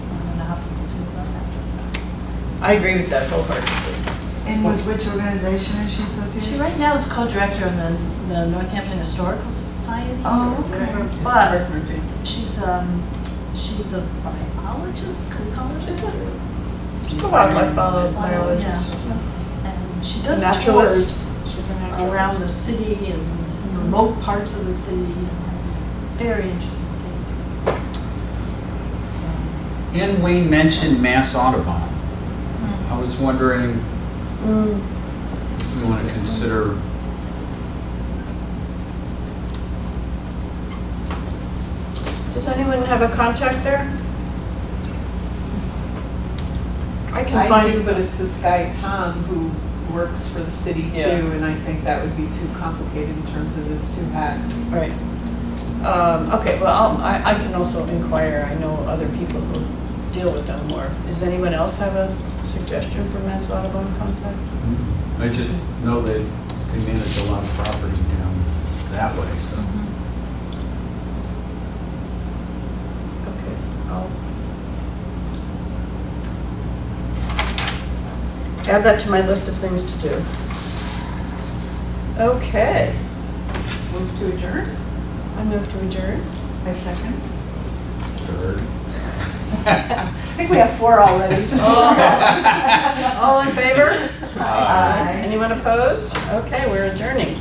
I don't know how people feel about that. I agree with that wholeheartedly. And with which organization is she associated? She right now is co-director of the, the Northampton Historical Society. Oh, or okay. whatever, But she's, um, she's a biologist, ecologist. She's a wildlife bio- Yeah. biologist. And she does Naturalist. tours She's a naturalist. around the city and remote parts of the city and has a very interesting take. And Wayne mentioned Mass Audubon. Hmm. I was wondering Mm, if we want to consider, Does anyone have a contact there? I can I find. do, but it's this guy, Tom, who works for the city too, Yeah. and I think that would be too complicated in terms of his two hats. Right. Um, okay, well, I'll- I, I can also inquire, I know other people who deal with them more. Does anyone else have a suggestion for Mass Audubon contact? I just know that they manage a lot of property down that way, so. Okay, I'll add that to my list of things to do. Okay, Move to adjourn? I move to adjourn. I second. Third. I think we have four already, so. All in favor? Uh, Anyone opposed? Okay, we're adjourning.